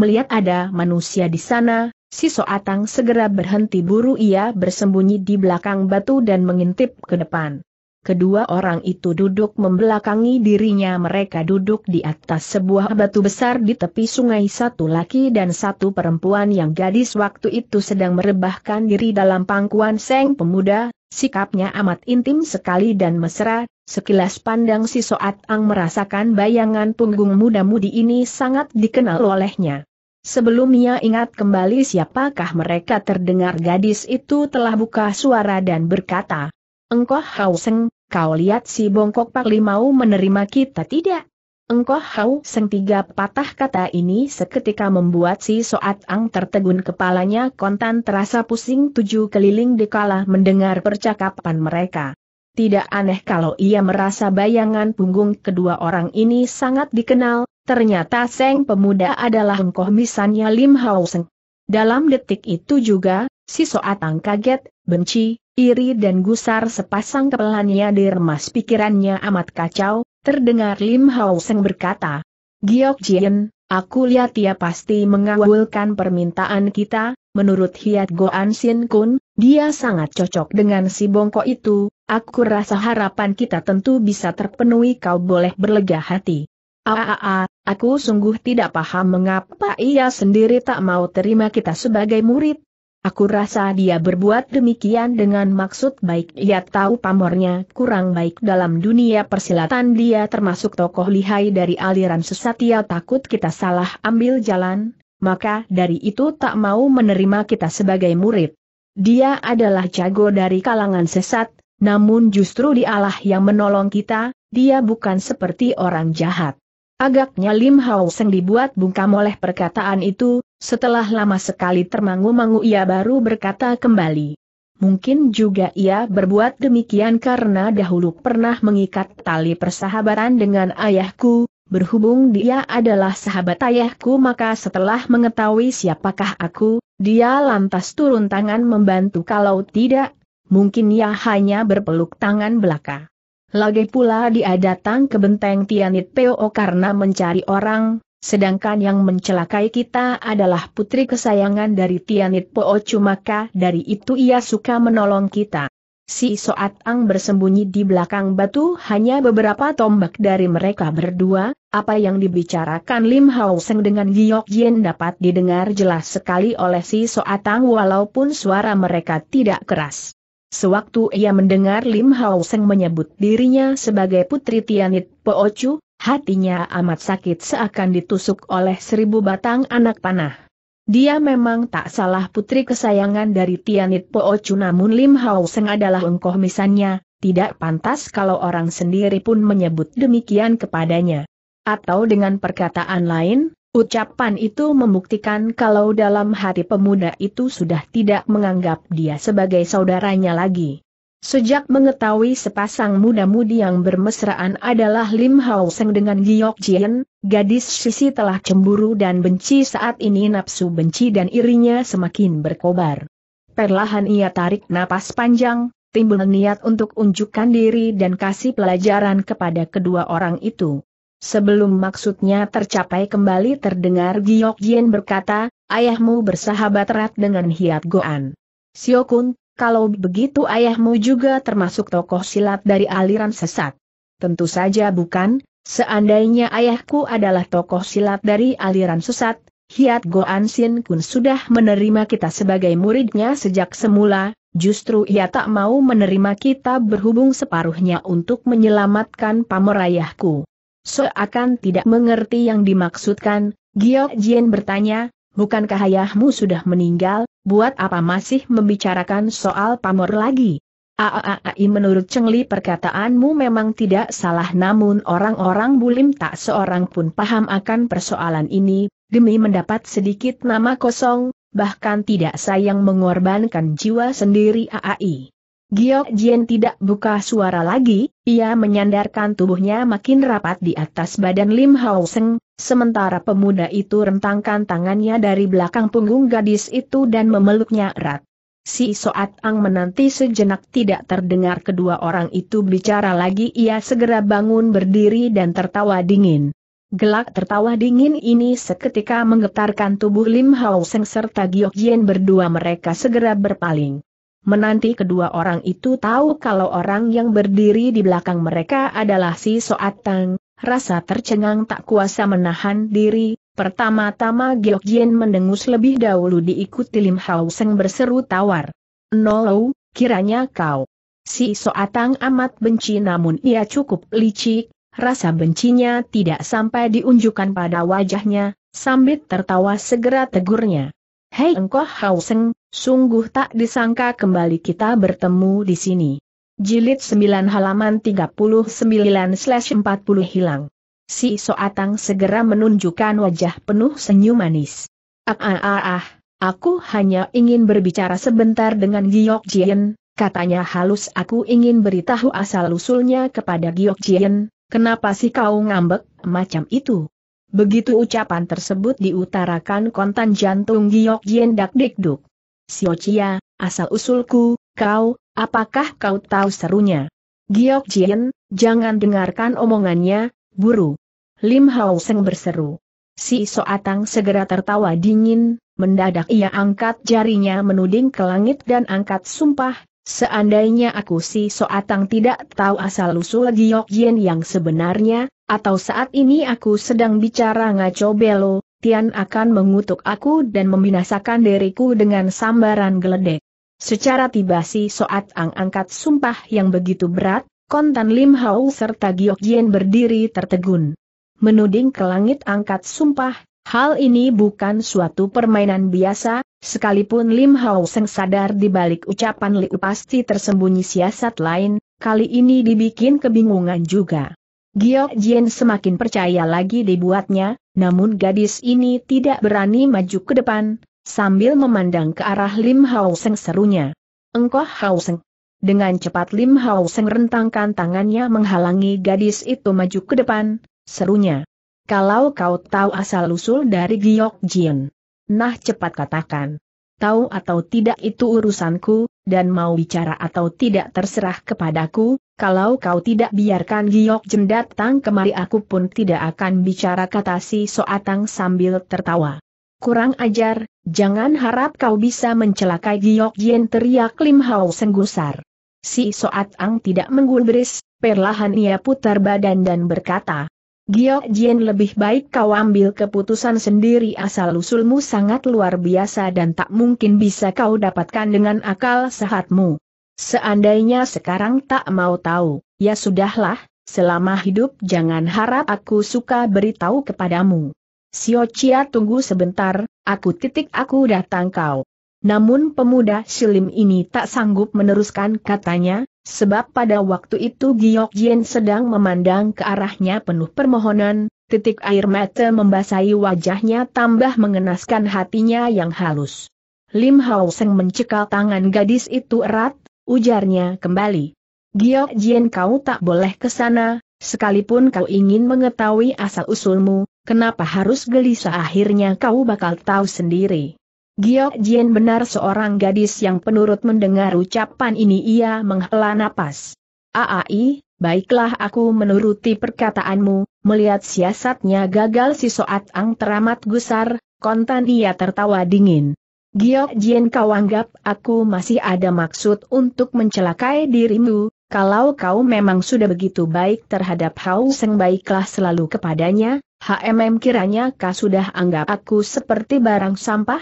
Melihat ada manusia di sana, si Soatang segera berhenti buru ia bersembunyi di belakang batu dan mengintip ke depan. Kedua orang itu duduk membelakangi dirinya. Mereka duduk di atas sebuah batu besar di tepi sungai. Satu laki dan satu perempuan yang gadis waktu itu sedang merebahkan diri dalam pangkuan seng pemuda, sikapnya amat intim sekali dan mesra, Sekilas pandang si Soat Ang merasakan bayangan punggung muda-mudi ini sangat dikenal olehnya. Sebelum ia ingat kembali siapakah mereka terdengar gadis itu telah buka suara dan berkata, Engkau Seng, kau lihat si bongkok Pak Li mau menerima kita tidak? Engkau Seng tiga patah kata ini seketika membuat si Soat Ang tertegun kepalanya kontan terasa pusing tujuh keliling dikala mendengar percakapan mereka. Tidak aneh kalau ia merasa bayangan punggung kedua orang ini sangat dikenal, ternyata Seng pemuda adalah engkoh misalnya Lim Hao Seng. Dalam detik itu juga, si Soatang kaget, benci, iri dan gusar sepasang kepelannya diremas pikirannya amat kacau, terdengar Lim Hao Seng berkata, Giok Jien, aku lihat dia pasti mengawulkan permintaan kita, menurut Hiat Goan Sin Kun, dia sangat cocok dengan si bongkok itu, aku rasa harapan kita tentu bisa terpenuhi kau boleh berlega hati. Aa, aku sungguh tidak paham mengapa ia sendiri tak mau terima kita sebagai murid. Aku rasa dia berbuat demikian dengan maksud baik ia tahu pamornya kurang baik dalam dunia persilatan dia termasuk tokoh lihai dari aliran sesat ia takut kita salah ambil jalan, maka dari itu tak mau menerima kita sebagai murid. Dia adalah jago dari kalangan sesat, namun justru dialah yang menolong kita, dia bukan seperti orang jahat. Agaknya Lim Hao Seng dibuat bungkam oleh perkataan itu, setelah lama sekali termangu-mangu ia baru berkata kembali. Mungkin juga ia berbuat demikian karena dahulu pernah mengikat tali persahabatan dengan ayahku, Berhubung dia adalah sahabat ayahku maka setelah mengetahui siapakah aku, dia lantas turun tangan membantu kalau tidak, mungkin ia hanya berpeluk tangan belaka. Lagi pula dia datang ke benteng Tianit Po karena mencari orang, sedangkan yang mencelakai kita adalah putri kesayangan dari Tianit Po maka dari itu ia suka menolong kita. Si Soat Ang bersembunyi di belakang batu hanya beberapa tombak dari mereka berdua, apa yang dibicarakan Lim Hao Seng dengan Giok Jien dapat didengar jelas sekali oleh si Soat Ang walaupun suara mereka tidak keras. Sewaktu ia mendengar Lim Hao Seng menyebut dirinya sebagai putri Tianit Poochu, hatinya amat sakit seakan ditusuk oleh seribu batang anak panah. Dia memang tak salah putri kesayangan dari Tianit Poochu namun Lim Hao Seng adalah engkoh misalnya, tidak pantas kalau orang sendiri pun menyebut demikian kepadanya. Atau dengan perkataan lain, ucapan itu membuktikan kalau dalam hati pemuda itu sudah tidak menganggap dia sebagai saudaranya lagi. Sejak mengetahui sepasang muda-mudi yang bermesraan adalah Lim Hao Seng dengan Giok Jien, gadis Sisi telah cemburu dan benci saat ini nafsu benci dan irinya semakin berkobar. Perlahan ia tarik napas panjang, timbul niat untuk unjukkan diri dan kasih pelajaran kepada kedua orang itu. Sebelum maksudnya tercapai kembali terdengar Giok Jien berkata, ayahmu bersahabat erat dengan Hiat Goan. Siokun, kalau begitu ayahmu juga termasuk tokoh silat dari aliran sesat. Tentu saja bukan, seandainya ayahku adalah tokoh silat dari aliran sesat, Hiat Goan Sin Kun sudah menerima kita sebagai muridnya sejak semula, justru ia tak mau menerima kita berhubung separuhnya untuk menyelamatkan pamor ayahku. Seakan tidak mengerti yang dimaksudkan, Giok Jien bertanya, bukankah ayahmu sudah meninggal, buat apa masih membicarakan soal pamor lagi? Aaai menurut Cengli perkataanmu memang tidak salah namun orang-orang bulim tak seorang pun paham akan persoalan ini, demi mendapat sedikit nama kosong, bahkan tidak sayang mengorbankan jiwa sendiri Aai. Giok Jien tidak buka suara lagi, ia menyandarkan tubuhnya makin rapat di atas badan Lim Hao Seng, sementara pemuda itu rentangkan tangannya dari belakang punggung gadis itu dan memeluknya erat. Si Soat Ang menanti sejenak tidak terdengar kedua orang itu bicara lagi ia segera bangun berdiri dan tertawa dingin. Gelak tertawa dingin ini seketika menggetarkan tubuh Lim Hao Seng serta Giok Jien berdua mereka segera berpaling. Menanti kedua orang itu tahu kalau orang yang berdiri di belakang mereka adalah si Soatang, rasa tercengang tak kuasa menahan diri, pertama-tama Giok Jien mendengus lebih dahulu diikuti Lim Hao Seng berseru tawar. Nolou, kiranya kau. Si Soatang amat benci namun ia cukup licik, rasa bencinya tidak sampai diunjukkan pada wajahnya, sambil tertawa segera tegurnya. Hei engkau Hauseng, sungguh tak disangka kembali kita bertemu di sini. Jilid 9 halaman 39-40 hilang. Si Soatang segera menunjukkan wajah penuh senyum manis. Ah ah ah ah, aku hanya ingin berbicara sebentar dengan Giok Jien, katanya halus aku ingin beritahu asal-usulnya kepada Giok Jien, kenapa sih kau ngambek macam itu? Begitu ucapan tersebut diutarakan kontan jantung Giok Jien dak dikduk. Sio Chia, asal usulku, kau, apakah kau tahu serunya? Giok Jien, jangan dengarkan omongannya, buru. Lim Hao Seng berseru. Si Soatang segera tertawa dingin, mendadak ia angkat jarinya menuding ke langit dan angkat sumpah, seandainya aku si Soatang tidak tahu asal-usul Giok Jien yang sebenarnya, atau saat ini aku sedang bicara ngaco belo, Tian akan mengutuk aku dan membinasakan diriku dengan sambaran geledek. Secara tiba si Soat Ang angkat sumpah yang begitu berat, Kontan Lim Hao serta Giok Jien berdiri tertegun. Menuding ke langit angkat sumpah, hal ini bukan suatu permainan biasa, sekalipun Lim Hao Seng sadar di balik ucapan Liu pasti tersembunyi siasat lain, kali ini dibikin kebingungan juga. Giok Jien semakin percaya lagi dibuatnya, namun gadis ini tidak berani maju ke depan, sambil memandang ke arah Lim Hao Seng serunya. Engkau Hao Seng. Dengan cepat Lim Hao Seng rentangkan tangannya menghalangi gadis itu maju ke depan, serunya. Kalau kau tahu asal-usul dari Giok Jien. Nah cepat katakan. Tahu atau tidak itu urusanku, dan mau bicara atau tidak terserah kepadaku, kalau kau tidak biarkan Giok Jen datang kemari aku pun tidak akan bicara kata si Soatang sambil tertawa. Kurang ajar, jangan harap kau bisa mencelakai Giok Jen teriak Lim Hao senggusar. Si Soatang tidak menggubris, perlahan ia putar badan dan berkata, Giok Jien lebih baik kau ambil keputusan sendiri asal usulmu sangat luar biasa dan tak mungkin bisa kau dapatkan dengan akal sehatmu. Seandainya sekarang tak mau tahu, ya sudahlah, selama hidup jangan harap aku suka beritahu kepadamu. Sio Chia tunggu sebentar, aku titik aku datang kau. Namun pemuda Silim ini tak sanggup meneruskan katanya, sebab pada waktu itu Giok Jien sedang memandang ke arahnya penuh permohonan, titik air mata membasahi wajahnya tambah mengenaskan hatinya yang halus. Lim Hao Seng mencekal tangan gadis itu erat, ujarnya kembali. Giok Jien kau tak boleh ke sana, sekalipun kau ingin mengetahui asal-usulmu, kenapa harus gelisah akhirnya kau bakal tahu sendiri. Giok Jien benar seorang gadis yang penurut mendengar ucapan ini ia menghela napas. Aai, baiklah aku menuruti perkataanmu, melihat siasatnya gagal si Soat Ang teramat gusar, kontan ia tertawa dingin. Giok Jien kau anggap aku masih ada maksud untuk mencelakai dirimu, kalau kau memang sudah begitu baik terhadap Hau Seng baiklah selalu kepadanya, HMM kiranya kau sudah anggap aku seperti barang sampah?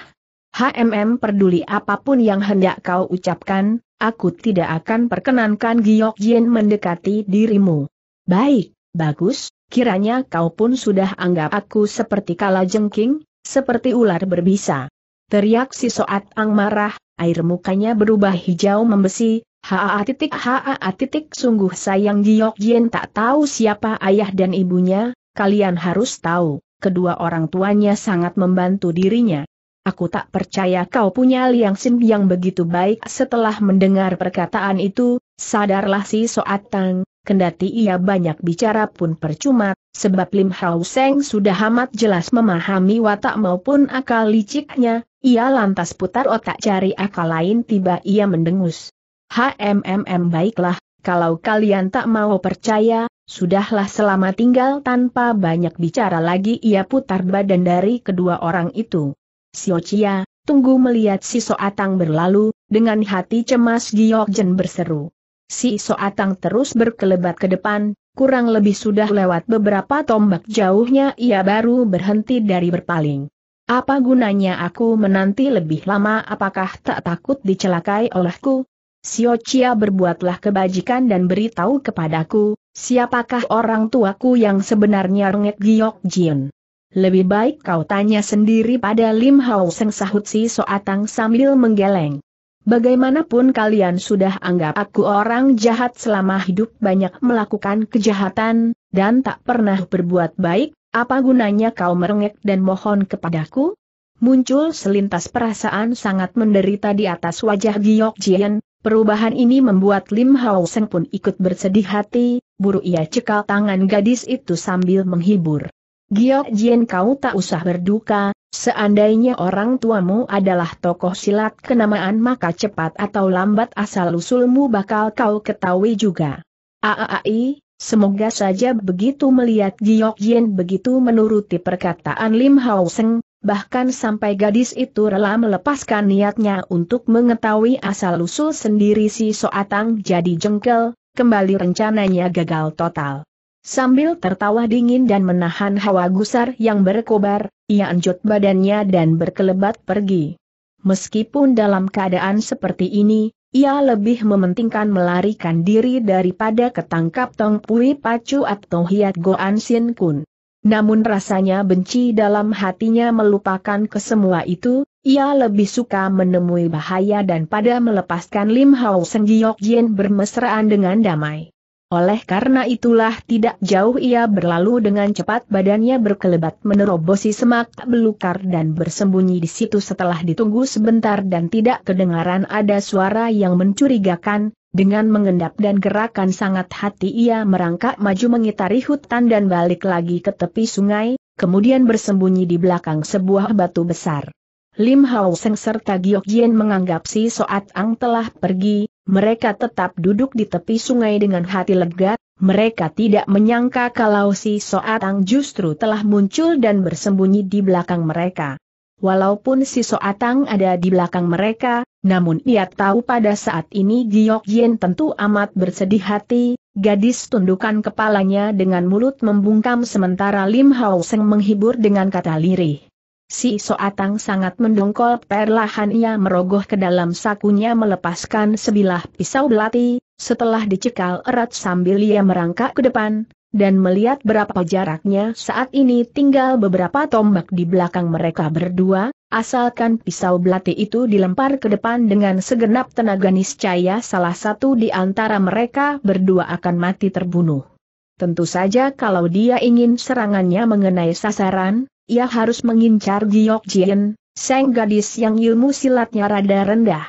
HMM peduli apa pun yang hendak kau ucapkan, aku tidak akan perkenankan Giok Jien mendekati dirimu. Baik, bagus, kiranya kau pun sudah anggap aku seperti kala jengking, seperti ular berbisa. Teriak si Soat Ang marah, air mukanya berubah hijau membesi, haa titik haa titik sungguh sayang Giok Jien tak tahu siapa ayah dan ibunya, kalian harus tahu, kedua orang tuanya sangat membantu dirinya. Aku tak percaya kau punya liang sim yang begitu baik setelah mendengar perkataan itu, sadarlah si Soat Tang, kendati ia banyak bicara pun percuma, sebab Lim Hao Seng sudah amat jelas memahami watak maupun akal liciknya, ia lantas putar otak cari akal lain tiba ia mendengus. HMMM baiklah, kalau kalian tak mau percaya, sudahlah selama tinggal tanpa banyak bicara lagi ia putar badan dari kedua orang itu. Sio Chia, tunggu melihat si Soatang berlalu, dengan hati cemas Giok Jen berseru. Si Soatang terus berkelebat ke depan, kurang lebih sudah lewat beberapa tombak jauhnya ia baru berhenti dari berpaling. Apa gunanya aku menanti lebih lama apakah tak takut dicelakai olehku? Sio Chia berbuatlah kebajikan dan beritahu kepadaku, siapakah orang tuaku yang sebenarnya rengek Giok Jin. Lebih baik kau tanya sendiri pada Lim Hao Seng sahut si Soatang sambil menggeleng. Bagaimanapun kalian sudah anggap aku orang jahat selama hidup banyak melakukan kejahatan, dan tak pernah berbuat baik, apa gunanya kau merengek dan mohon kepadaku? Muncul selintas perasaan sangat menderita di atas wajah Giok Jian, perubahan ini membuat Lim Hao Seng pun ikut bersedih hati, buru ia cekal tangan gadis itu sambil menghibur. Giok Jian kau tak usah berduka, Seandainya orang tuamu adalah tokoh silat kenamaan maka cepat atau lambat asal-usulmu bakal kau ketahui juga. Aaai, semoga saja begitu melihat Giok Jin begitu menuruti perkataan Lim Hao Seng, bahkan sampai gadis itu rela melepaskan niatnya untuk mengetahui asal-usul sendiri si Soatang jadi jengkel, kembali rencananya gagal total. Sambil tertawa dingin dan menahan hawa gusar yang berkobar, ia anjut badannya dan berkelebat pergi. Meskipun dalam keadaan seperti ini, ia lebih mementingkan melarikan diri daripada ketangkap Tong Pui Pacu atau Hiat Goan Sin Kun. Namun rasanya benci dalam hatinya melupakan kesemua itu, ia lebih suka menemui bahaya dan pada melepaskan Lim Hao Seng Giok Jin bermesraan dengan damai. Oleh karena itulah tidak jauh ia berlalu dengan cepat badannya berkelebat menerobosi semak belukar dan bersembunyi di situ setelah ditunggu sebentar dan tidak kedengaran ada suara yang mencurigakan, dengan mengendap dan gerakan sangat hati ia merangkak maju mengitari hutan dan balik lagi ke tepi sungai, kemudian bersembunyi di belakang sebuah batu besar. Lim Hao Seng serta Giok Jien menganggap si Soat Ang telah pergi, mereka tetap duduk di tepi sungai dengan hati lega, mereka tidak menyangka kalau si Soatang justru telah muncul dan bersembunyi di belakang mereka. Walaupun si Soatang ada di belakang mereka, namun ia tahu pada saat ini Giok Yen tentu amat bersedih hati, gadis tundukan kepalanya dengan mulut membungkam sementara Lim Hao Seng menghibur dengan kata lirih. Si Soatang sangat mendongkol perlahan ia merogoh ke dalam sakunya melepaskan sebilah pisau belati, setelah dicekal erat sambil ia merangkak ke depan, dan melihat berapa jaraknya saat ini tinggal beberapa tombak di belakang mereka berdua, asalkan pisau belati itu dilempar ke depan dengan segenap tenaga niscaya salah satu di antara mereka berdua akan mati terbunuh. Tentu saja kalau dia ingin serangannya mengenai sasaran, ia harus mengincar Giok Jien, sang gadis yang ilmu silatnya rada rendah.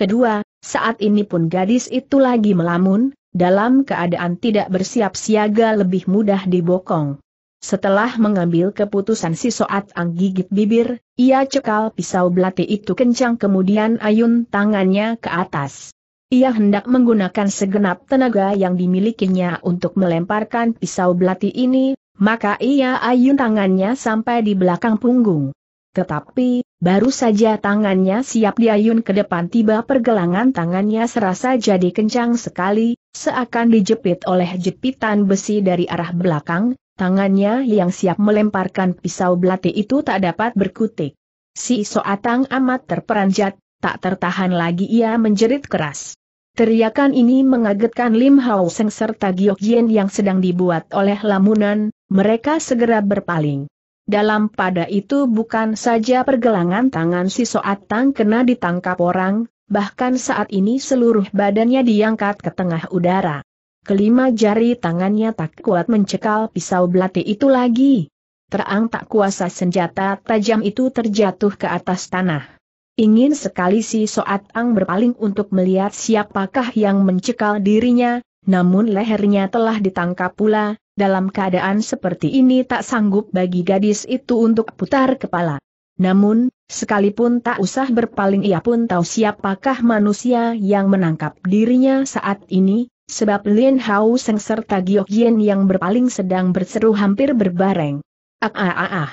Kedua, saat ini pun gadis itu lagi melamun, dalam keadaan tidak bersiap siaga lebih mudah dibokong. Setelah mengambil keputusan si Soat Ang gigit bibir, ia cekal pisau belati itu kencang kemudian ayun tangannya ke atas. Ia hendak menggunakan segenap tenaga yang dimilikinya untuk melemparkan pisau belati ini, maka ia ayun tangannya sampai di belakang punggung. Tetapi, baru saja tangannya siap diayun ke depan tiba pergelangan tangannya serasa jadi kencang sekali, seakan dijepit oleh jepitan besi dari arah belakang, tangannya yang siap melemparkan pisau belati itu tak dapat berkutik. Si Soatang amat terperanjat, tak tertahan lagi ia menjerit keras. Teriakan ini mengagetkan Lim Hao Seng serta Giok Jien yang sedang dibuat oleh lamunan, mereka segera berpaling. Dalam pada itu bukan saja pergelangan tangan si Soatang kena ditangkap orang, bahkan saat ini seluruh badannya diangkat ke tengah udara. Kelima jari tangannya tak kuat mencekal pisau belati itu lagi. Terang tak kuasa senjata tajam itu terjatuh ke atas tanah. Ingin sekali si Soat Ang berpaling untuk melihat siapakah yang mencekal dirinya, namun lehernya telah ditangkap pula, dalam keadaan seperti ini tak sanggup bagi gadis itu untuk putar kepala. Namun, sekalipun tak usah berpaling ia pun tahu siapakah manusia yang menangkap dirinya saat ini, sebab Lin Hao Seng serta Giok Yen yang berpaling sedang berseru hampir berbareng. Ah ah ah ah.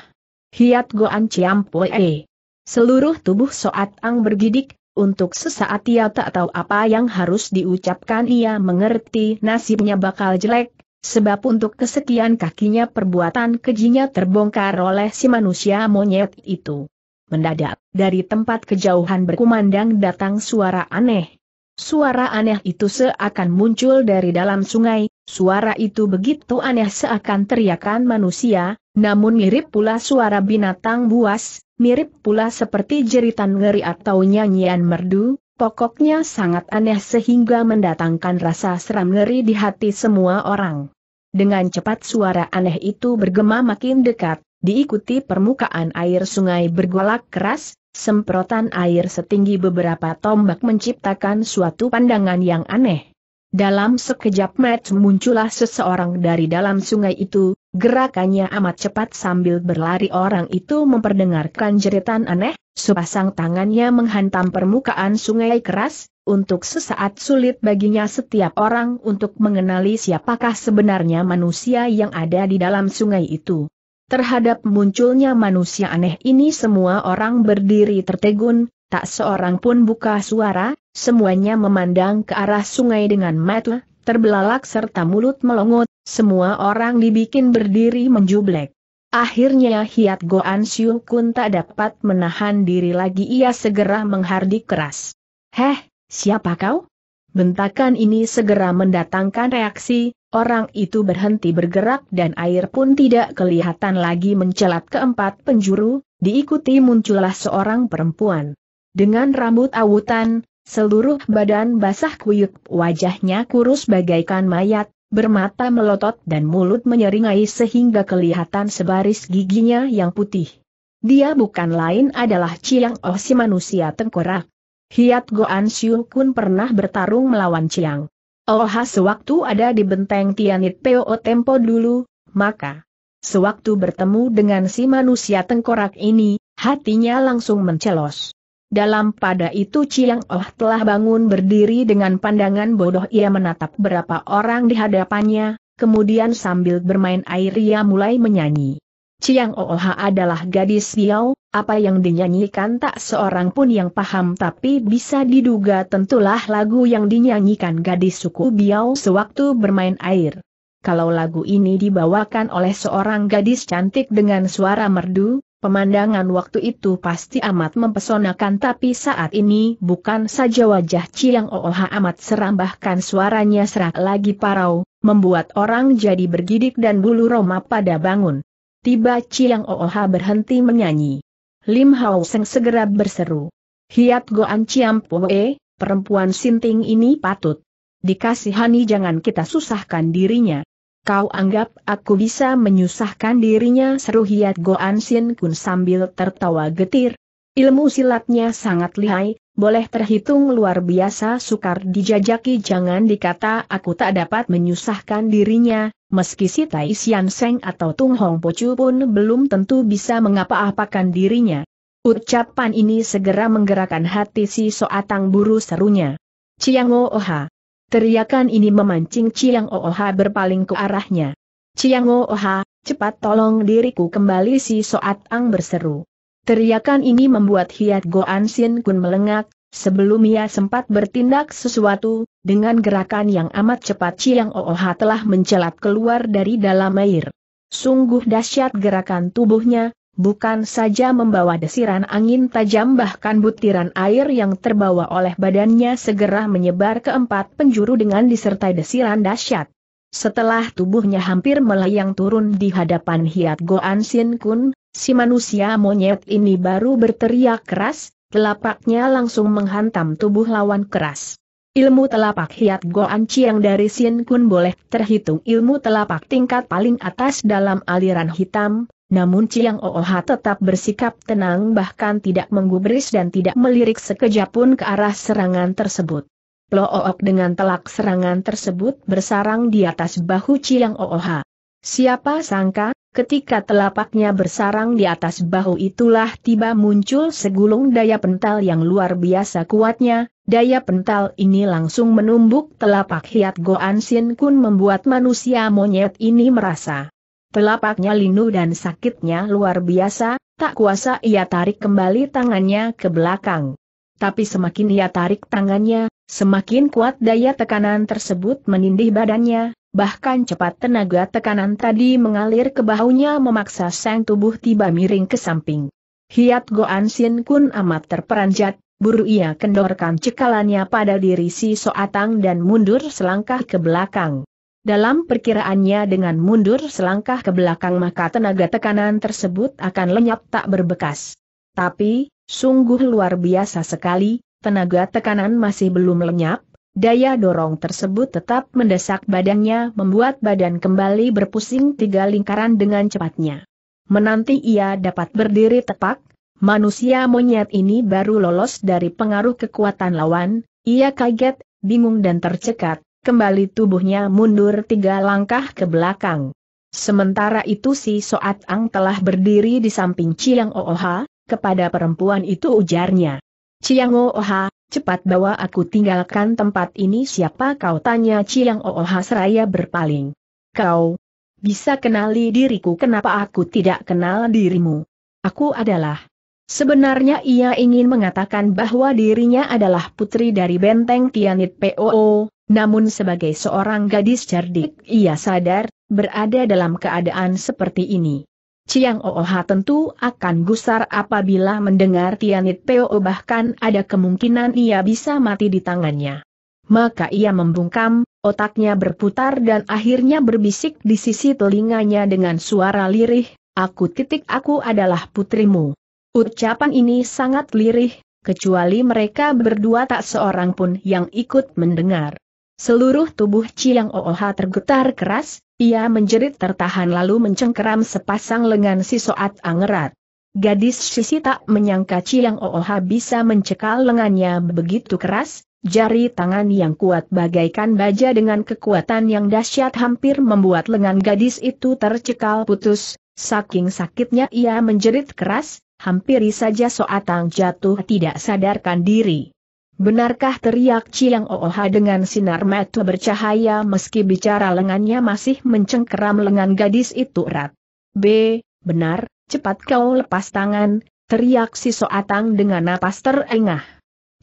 Hiat Goan Ciampoe. Seluruh tubuh Soat Ang bergidik, untuk sesaat ia tak tahu apa yang harus diucapkan ia mengerti nasibnya bakal jelek, sebab untuk kesekian kakinya perbuatan kejinya terbongkar oleh si manusia monyet itu. Mendadak, dari tempat kejauhan berkumandang datang suara aneh. Suara aneh itu seakan muncul dari dalam sungai, suara itu begitu aneh seakan teriakan manusia, namun mirip pula suara binatang buas, mirip pula seperti jeritan ngeri atau nyanyian merdu, pokoknya sangat aneh sehingga mendatangkan rasa seram ngeri di hati semua orang. Dengan cepat suara aneh itu bergema makin dekat, diikuti permukaan air sungai bergolak keras, semprotan air setinggi beberapa tombak menciptakan suatu pandangan yang aneh. Dalam sekejap mata muncullah seseorang dari dalam sungai itu, gerakannya amat cepat sambil berlari orang itu memperdengarkan jeritan aneh, sepasang tangannya menghantam permukaan sungai keras, untuk sesaat sulit baginya setiap orang untuk mengenali siapakah sebenarnya manusia yang ada di dalam sungai itu. Terhadap munculnya manusia aneh ini semua orang berdiri tertegun, tak seorang pun buka suara, semuanya memandang ke arah sungai dengan mata, terbelalak serta mulut melongot, semua orang dibikin berdiri menjublek. Akhirnya Hiat Goan Siu Kun tak dapat menahan diri lagi ia segera menghardik keras. Heh, siapa kau? Bentakan ini segera mendatangkan reaksi, orang itu berhenti bergerak dan air pun tidak kelihatan lagi mencelat keempat penjuru, diikuti muncullah seorang perempuan dengan rambut awutan, seluruh badan basah kuyuk, wajahnya kurus bagaikan mayat, bermata melotot dan mulut menyeringai sehingga kelihatan sebaris giginya yang putih. Dia bukan lain adalah Chiang Oh si manusia tengkorak. Hiat Goan Siu Kun pernah bertarung melawan Chiang. Oh sewaktu ada di benteng Tianit Peo Tempo dulu, maka sewaktu bertemu dengan si manusia tengkorak ini, hatinya langsung mencelos. Dalam pada itu Chiang Oh telah bangun berdiri dengan pandangan bodoh ia menatap berapa orang di hadapannya, kemudian sambil bermain air ia mulai menyanyi. Chiang Oh adalah gadis Biao, apa yang dinyanyikan tak seorang pun yang paham tapi bisa diduga tentulah lagu yang dinyanyikan gadis suku Biao sewaktu bermain air. Kalau lagu ini dibawakan oleh seorang gadis cantik dengan suara merdu, Pemandangan waktu itu pasti amat mempesonakan tapi saat ini bukan saja wajah Ciang Ooha amat seram bahkan suaranya serak lagi parau, membuat orang jadi bergidik dan bulu roma pada bangun. Tiba Ciang Ooha berhenti menyanyi. Lim Hao Seng segera berseru. Hiat Goan Ciam Poe, perempuan sinting ini patut. Dikasihani jangan kita susahkan dirinya. Kau anggap aku bisa menyusahkan dirinya seru Hiat Goan Sin Kun sambil tertawa getir. Ilmu silatnya sangat lihai, boleh terhitung luar biasa sukar dijajaki jangan dikata aku tak dapat menyusahkan dirinya, meski si Tai Sian Seng atau Tung Hong Pocu pun belum tentu bisa mengapa-apakan dirinya. Ucapan ini segera menggerakkan hati si Soatang buru serunya. Ciang Oha. Teriakan ini memancing Ciang Oha berpaling ke arahnya. Ciang Oha, cepat tolong diriku kembali si Soat Ang berseru. Teriakan ini membuat Hiat Goan Sin Kun melengak, sebelum ia sempat bertindak sesuatu, dengan gerakan yang amat cepat Ciang Oha telah mencelat keluar dari dalam air. Sungguh dahsyat gerakan tubuhnya, bukan saja membawa desiran angin tajam bahkan butiran air yang terbawa oleh badannya segera menyebar ke empat penjuru dengan disertai desiran dahsyat. Setelah tubuhnya hampir melayang turun di hadapan Hiat Goan Sin Kun, si manusia monyet ini baru berteriak keras, telapaknya langsung menghantam tubuh lawan keras. Ilmu telapak Hiat Goan Chiang dari Sin Kun boleh terhitung ilmu telapak tingkat paling atas dalam aliran hitam, namun Ciang Ooha tetap bersikap tenang bahkan tidak menggubris dan tidak melirik sekejap pun ke arah serangan tersebut. Plook dengan telak serangan tersebut bersarang di atas bahu Ciang Ooha. Siapa sangka, ketika telapaknya bersarang di atas bahu itulah tiba muncul segulung daya pental yang luar biasa kuatnya, daya pental ini langsung menumbuk telapak Hiat Goan Sin Kun membuat manusia monyet ini merasa Telapaknya linu dan sakitnya luar biasa, tak kuasa ia tarik kembali tangannya ke belakang. Tapi semakin ia tarik tangannya, semakin kuat daya tekanan tersebut menindih badannya, bahkan cepat tenaga tekanan tadi mengalir ke bahunya memaksa sang tubuh tiba miring ke samping. Hiat Goan Sin Kun amat terperanjat, buru ia kendorkan cekalannya pada diri si Soatang dan mundur selangkah ke belakang. Dalam perkiraannya dengan mundur selangkah ke belakang maka tenaga tekanan tersebut akan lenyap tak berbekas. Tapi, sungguh luar biasa sekali, tenaga tekanan masih belum lenyap, daya dorong tersebut tetap mendesak badannya membuat badan kembali berpusing tiga lingkaran dengan cepatnya. Menanti ia dapat berdiri tepat, manusia monyet ini baru lolos dari pengaruh kekuatan lawan, ia kaget, bingung dan tercekat, kembali tubuhnya mundur tiga langkah ke belakang. Sementara itu si Soat Ang telah berdiri di samping Chiang Ooha, kepada perempuan itu ujarnya. Chiang Ooha, cepat bawa aku tinggalkan tempat ini siapa kau tanya Chiang Ooha seraya berpaling. Kau, bisa kenali diriku kenapa aku tidak kenal dirimu? Aku adalah Sebenarnya ia ingin mengatakan bahwa dirinya adalah putri dari benteng Tianit POO, namun sebagai seorang gadis cerdik ia sadar, berada dalam keadaan seperti ini. Chiang Ooha tentu akan gusar apabila mendengar Tianit POO bahkan ada kemungkinan ia bisa mati di tangannya. Maka ia membungkam, otaknya berputar dan akhirnya berbisik di sisi telinganya dengan suara lirih, aku titik aku adalah putrimu. Ucapan ini sangat lirih, kecuali mereka berdua tak seorang pun yang ikut mendengar. Seluruh tubuh Chiang Ooha tergetar keras, ia menjerit tertahan lalu mencengkeram sepasang lengan si Soat Angerat. Gadis sisi tak menyangka Chiang Ooha bisa mencekal lengannya begitu keras, jari tangan yang kuat bagaikan baja dengan kekuatan yang dahsyat hampir membuat lengan gadis itu tercekal putus, saking sakitnya ia menjerit keras, hampir saja Soatang jatuh tidak sadarkan diri. Benarkah teriak Ciang Ooha dengan sinar mata bercahaya meski bicara lengannya masih mencengkeram lengan gadis itu erat. B, benar, cepat kau lepas tangan, teriak si Soatang dengan napas terengah.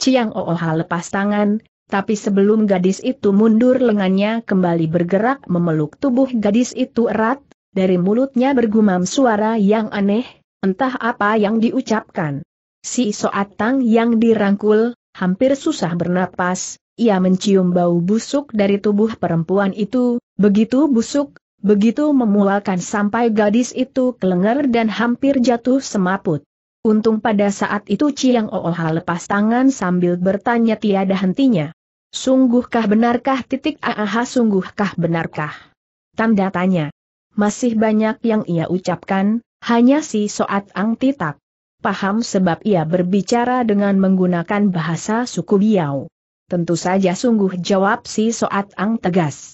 Ciang Ooha lepas tangan, tapi sebelum gadis itu mundur lengannya kembali bergerak memeluk tubuh gadis itu erat, dari mulutnya bergumam suara yang aneh, entah apa yang diucapkan. Si Soatang yang dirangkul, hampir susah bernapas, ia mencium bau busuk dari tubuh perempuan itu, begitu busuk, begitu memualkan sampai gadis itu kelenger dan hampir jatuh semaput. Untung pada saat itu Ciang Ooha lepas tangan sambil bertanya tiada hentinya. Sungguhkah benarkah titik AAH sungguhkah benarkah? Tanda tanya. Masih banyak yang ia ucapkan, hanya si Soat Ang Titak. Paham sebab ia berbicara dengan menggunakan bahasa suku Biau. Tentu saja sungguh jawab si Soat Ang tegas.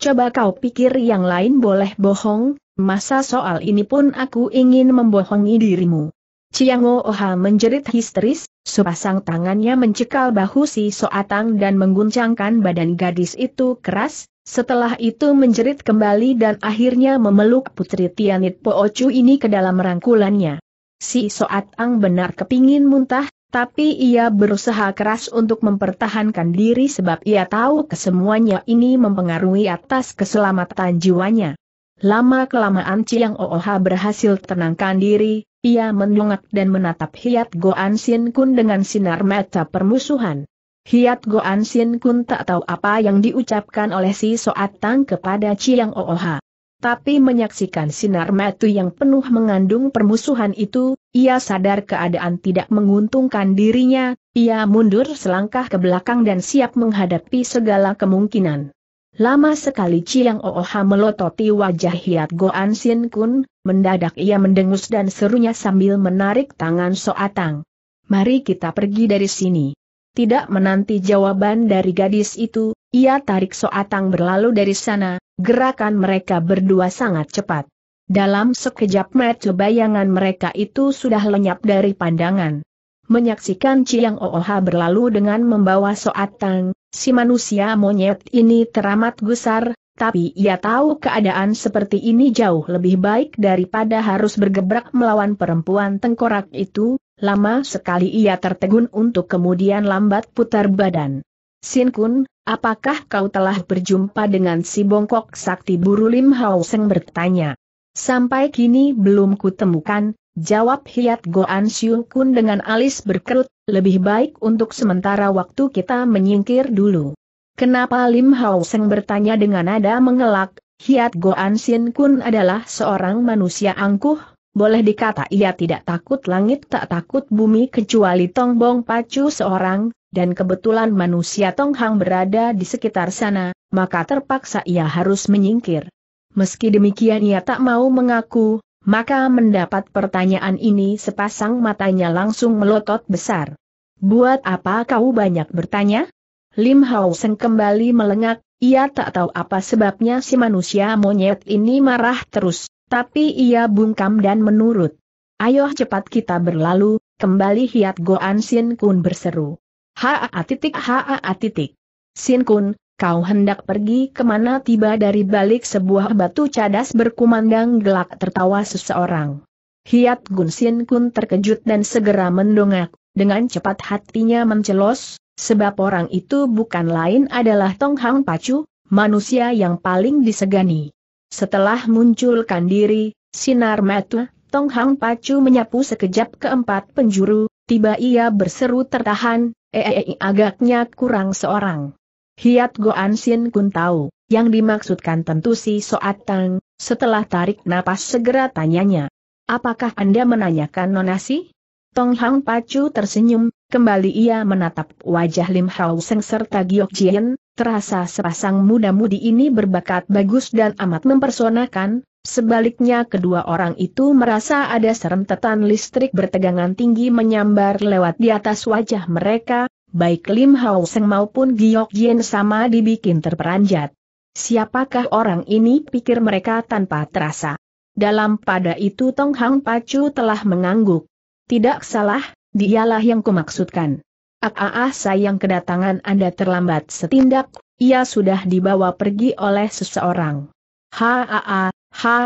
Coba kau pikir yang lain boleh bohong, masa soal ini pun aku ingin membohongi dirimu. Chiang Oha menjerit histeris, sepasang tangannya mencekal bahu si Soatang dan mengguncangkan badan gadis itu keras, setelah itu menjerit kembali dan akhirnya memeluk Putri Tianit Poocu ini ke dalam rangkulannya. Si Soatang benar kepingin muntah, tapi ia berusaha keras untuk mempertahankan diri sebab ia tahu kesemuanya ini mempengaruhi atas keselamatan jiwanya. Lama-kelamaan Chiang Ooha berhasil tenangkan diri, ia mendongak dan menatap Hiat Goan Sin Kun dengan sinar mata permusuhan. Hiat Goan Sin Kun tak tahu apa yang diucapkan oleh si Soat Tang kepada Chiang Ooha. Tapi menyaksikan sinar mata yang penuh mengandung permusuhan itu, ia sadar keadaan tidak menguntungkan dirinya, ia mundur selangkah ke belakang dan siap menghadapi segala kemungkinan. Lama sekali Chiang Ooha melototi wajah Hiat Goan Sin Kun, mendadak ia mendengus dan serunya sambil menarik tangan Soatang. Mari kita pergi dari sini. Tidak menanti jawaban dari gadis itu, ia tarik Soatang berlalu dari sana, gerakan mereka berdua sangat cepat. Dalam sekejap mata bayangan mereka itu sudah lenyap dari pandangan. Menyaksikan Chiang Ooha berlalu dengan membawa Soatang, si manusia monyet ini teramat gusar, tapi ia tahu keadaan seperti ini jauh lebih baik daripada harus bergebrak melawan perempuan tengkorak itu, lama sekali ia tertegun untuk kemudian lambat putar badan. Sin Kun, apakah kau telah berjumpa dengan si bongkok sakti buru Lim Hao Seng bertanya. Sampai kini belum kutemukan, jawab Hiat Goan Siu Kun dengan alis berkerut, lebih baik untuk sementara waktu kita menyingkir dulu. Kenapa Lim Hao Seng bertanya dengan nada mengelak, Hiat Goan Sin Kun adalah seorang manusia angkuh, boleh dikata ia tidak takut langit tak takut bumi kecuali Tong Bong Pacu seorang, dan kebetulan manusia Tong Hang berada di sekitar sana, maka terpaksa ia harus menyingkir. Meski demikian ia tak mau mengaku, maka mendapat pertanyaan ini sepasang matanya langsung melotot besar. Buat apa kau banyak bertanya? Lim Hao Seng kembali melengak, ia tak tahu apa sebabnya si manusia monyet ini marah terus, tapi ia bungkam dan menurut. Ayo cepat kita berlalu, kembali Hiat Goan Sin Kun berseru. Haa titik haa titik. Sin Kun, kau hendak pergi ke mana tiba dari balik sebuah batu cadas berkumandang gelak tertawa seseorang. Hiat Gunsin Kun terkejut dan segera mendongak, dengan cepat hatinya mencelos, sebab orang itu bukan lain adalah Tong Hang Pacu, manusia yang paling disegani. Setelah munculkan diri, sinar mata, Tong Hang Pacu menyapu sekejap keempat penjuru, tiba ia berseru tertahan, eh, eh, eh agaknya kurang seorang. Hiat Goan Sin Kun tahu, yang dimaksudkan tentu si Soat Tang, setelah tarik napas segera tanyanya. Apakah Anda menanyakan nonasi? Tong Hang Pacu tersenyum, kembali ia menatap wajah Lim Hao Seng serta Giok Jien, terasa sepasang muda-mudi ini berbakat bagus dan amat mempersonakan, sebaliknya kedua orang itu merasa ada seremtetan listrik bertegangan tinggi menyambar lewat di atas wajah mereka, baik Lim Hao Seng maupun Giok Jien sama dibikin terperanjat. Siapakah orang ini pikir mereka tanpa terasa. Dalam pada itu Tong Hang Pacu telah mengangguk. Tidak salah, dialah yang kumaksudkan. Ah ah ah sayang kedatangan Anda terlambat setindak, ia sudah dibawa pergi oleh seseorang. Ha ha ha, ha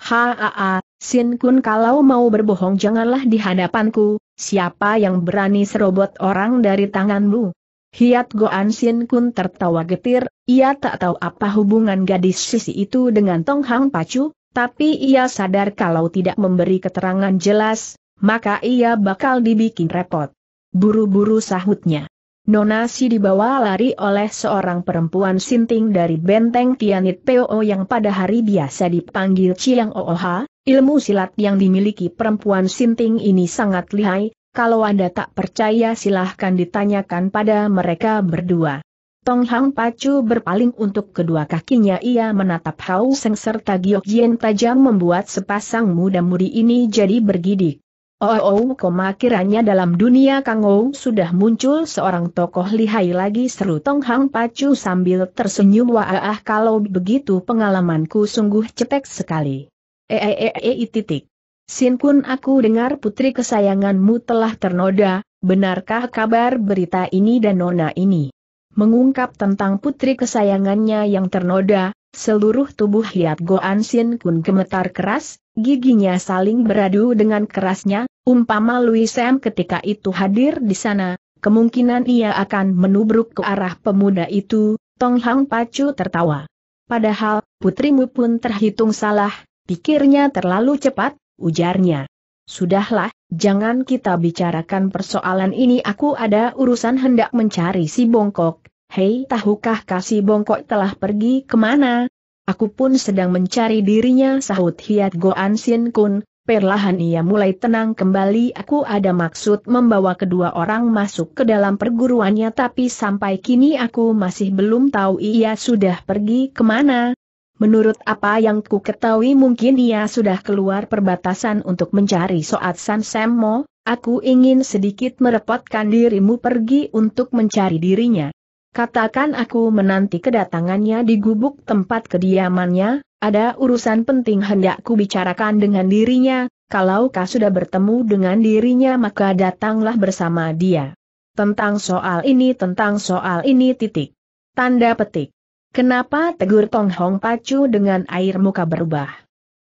ha ha, Sin Kun kalau mau berbohong janganlah di hadapanku, siapa yang berani serobot orang dari tanganmu? Hiat Goan Sin Kun tertawa getir, ia tak tahu apa hubungan gadis sisi itu dengan Tong Hang Pacu, tapi ia sadar kalau tidak memberi keterangan jelas, maka ia bakal dibikin repot. Buru-buru sahutnya. Nona si dibawa lari oleh seorang perempuan sinting dari benteng Tianit Po yang pada hari biasa dipanggil Chiang Ooha, ilmu silat yang dimiliki perempuan sinting ini sangat lihai, kalau Anda tak percaya silahkan ditanyakan pada mereka berdua. Tong Hang Pacu berpaling untuk kedua kakinya ia menatap Hau Seng serta Giok Jien tajam membuat sepasang muda-mudi ini jadi bergidik. Oh, oh, koma kiranya dalam dunia Kangou sudah muncul seorang tokoh lihai lagi seru Tong Hang Pacu sambil tersenyum wah ah kalau begitu pengalamanku sungguh cetek sekali. Eh eh eh eh titik. Sin Kun aku dengar putri kesayanganmu telah ternoda, benarkah kabar berita ini dan nona ini? Mengungkap tentang putri kesayangannya yang ternoda, seluruh tubuh Hiat Goan Sin Kun gemetar keras, giginya saling beradu dengan kerasnya, umpama Louis Sam ketika itu hadir di sana, kemungkinan ia akan menubruk ke arah pemuda itu, Tong Hang Pacu tertawa. Padahal, putrimu pun terhitung salah, pikirnya terlalu cepat, ujarnya. Sudahlah, jangan kita bicarakan persoalan ini aku ada urusan hendak mencari si bongkok. Hei tahukah kasih bongkok telah pergi ke mana? Aku pun sedang mencari dirinya sahut Hiat Goan Sin Kun, perlahan ia mulai tenang kembali aku ada maksud membawa kedua orang masuk ke dalam perguruannya tapi sampai kini aku masih belum tahu ia sudah pergi ke mana. Menurut apa yang ku ketahui mungkin ia sudah keluar perbatasan untuk mencari Soat San Semmo, aku ingin sedikit merepotkan dirimu pergi untuk mencari dirinya. Katakan aku menanti kedatangannya di gubuk tempat kediamannya, ada urusan penting hendak ku bicarakan dengan dirinya, kalau kau sudah bertemu dengan dirinya maka datanglah bersama dia. Tentang soal ini tentang soal ini titik. Tanda petik. Kenapa tegur Tong Hong Pacu dengan air muka berubah?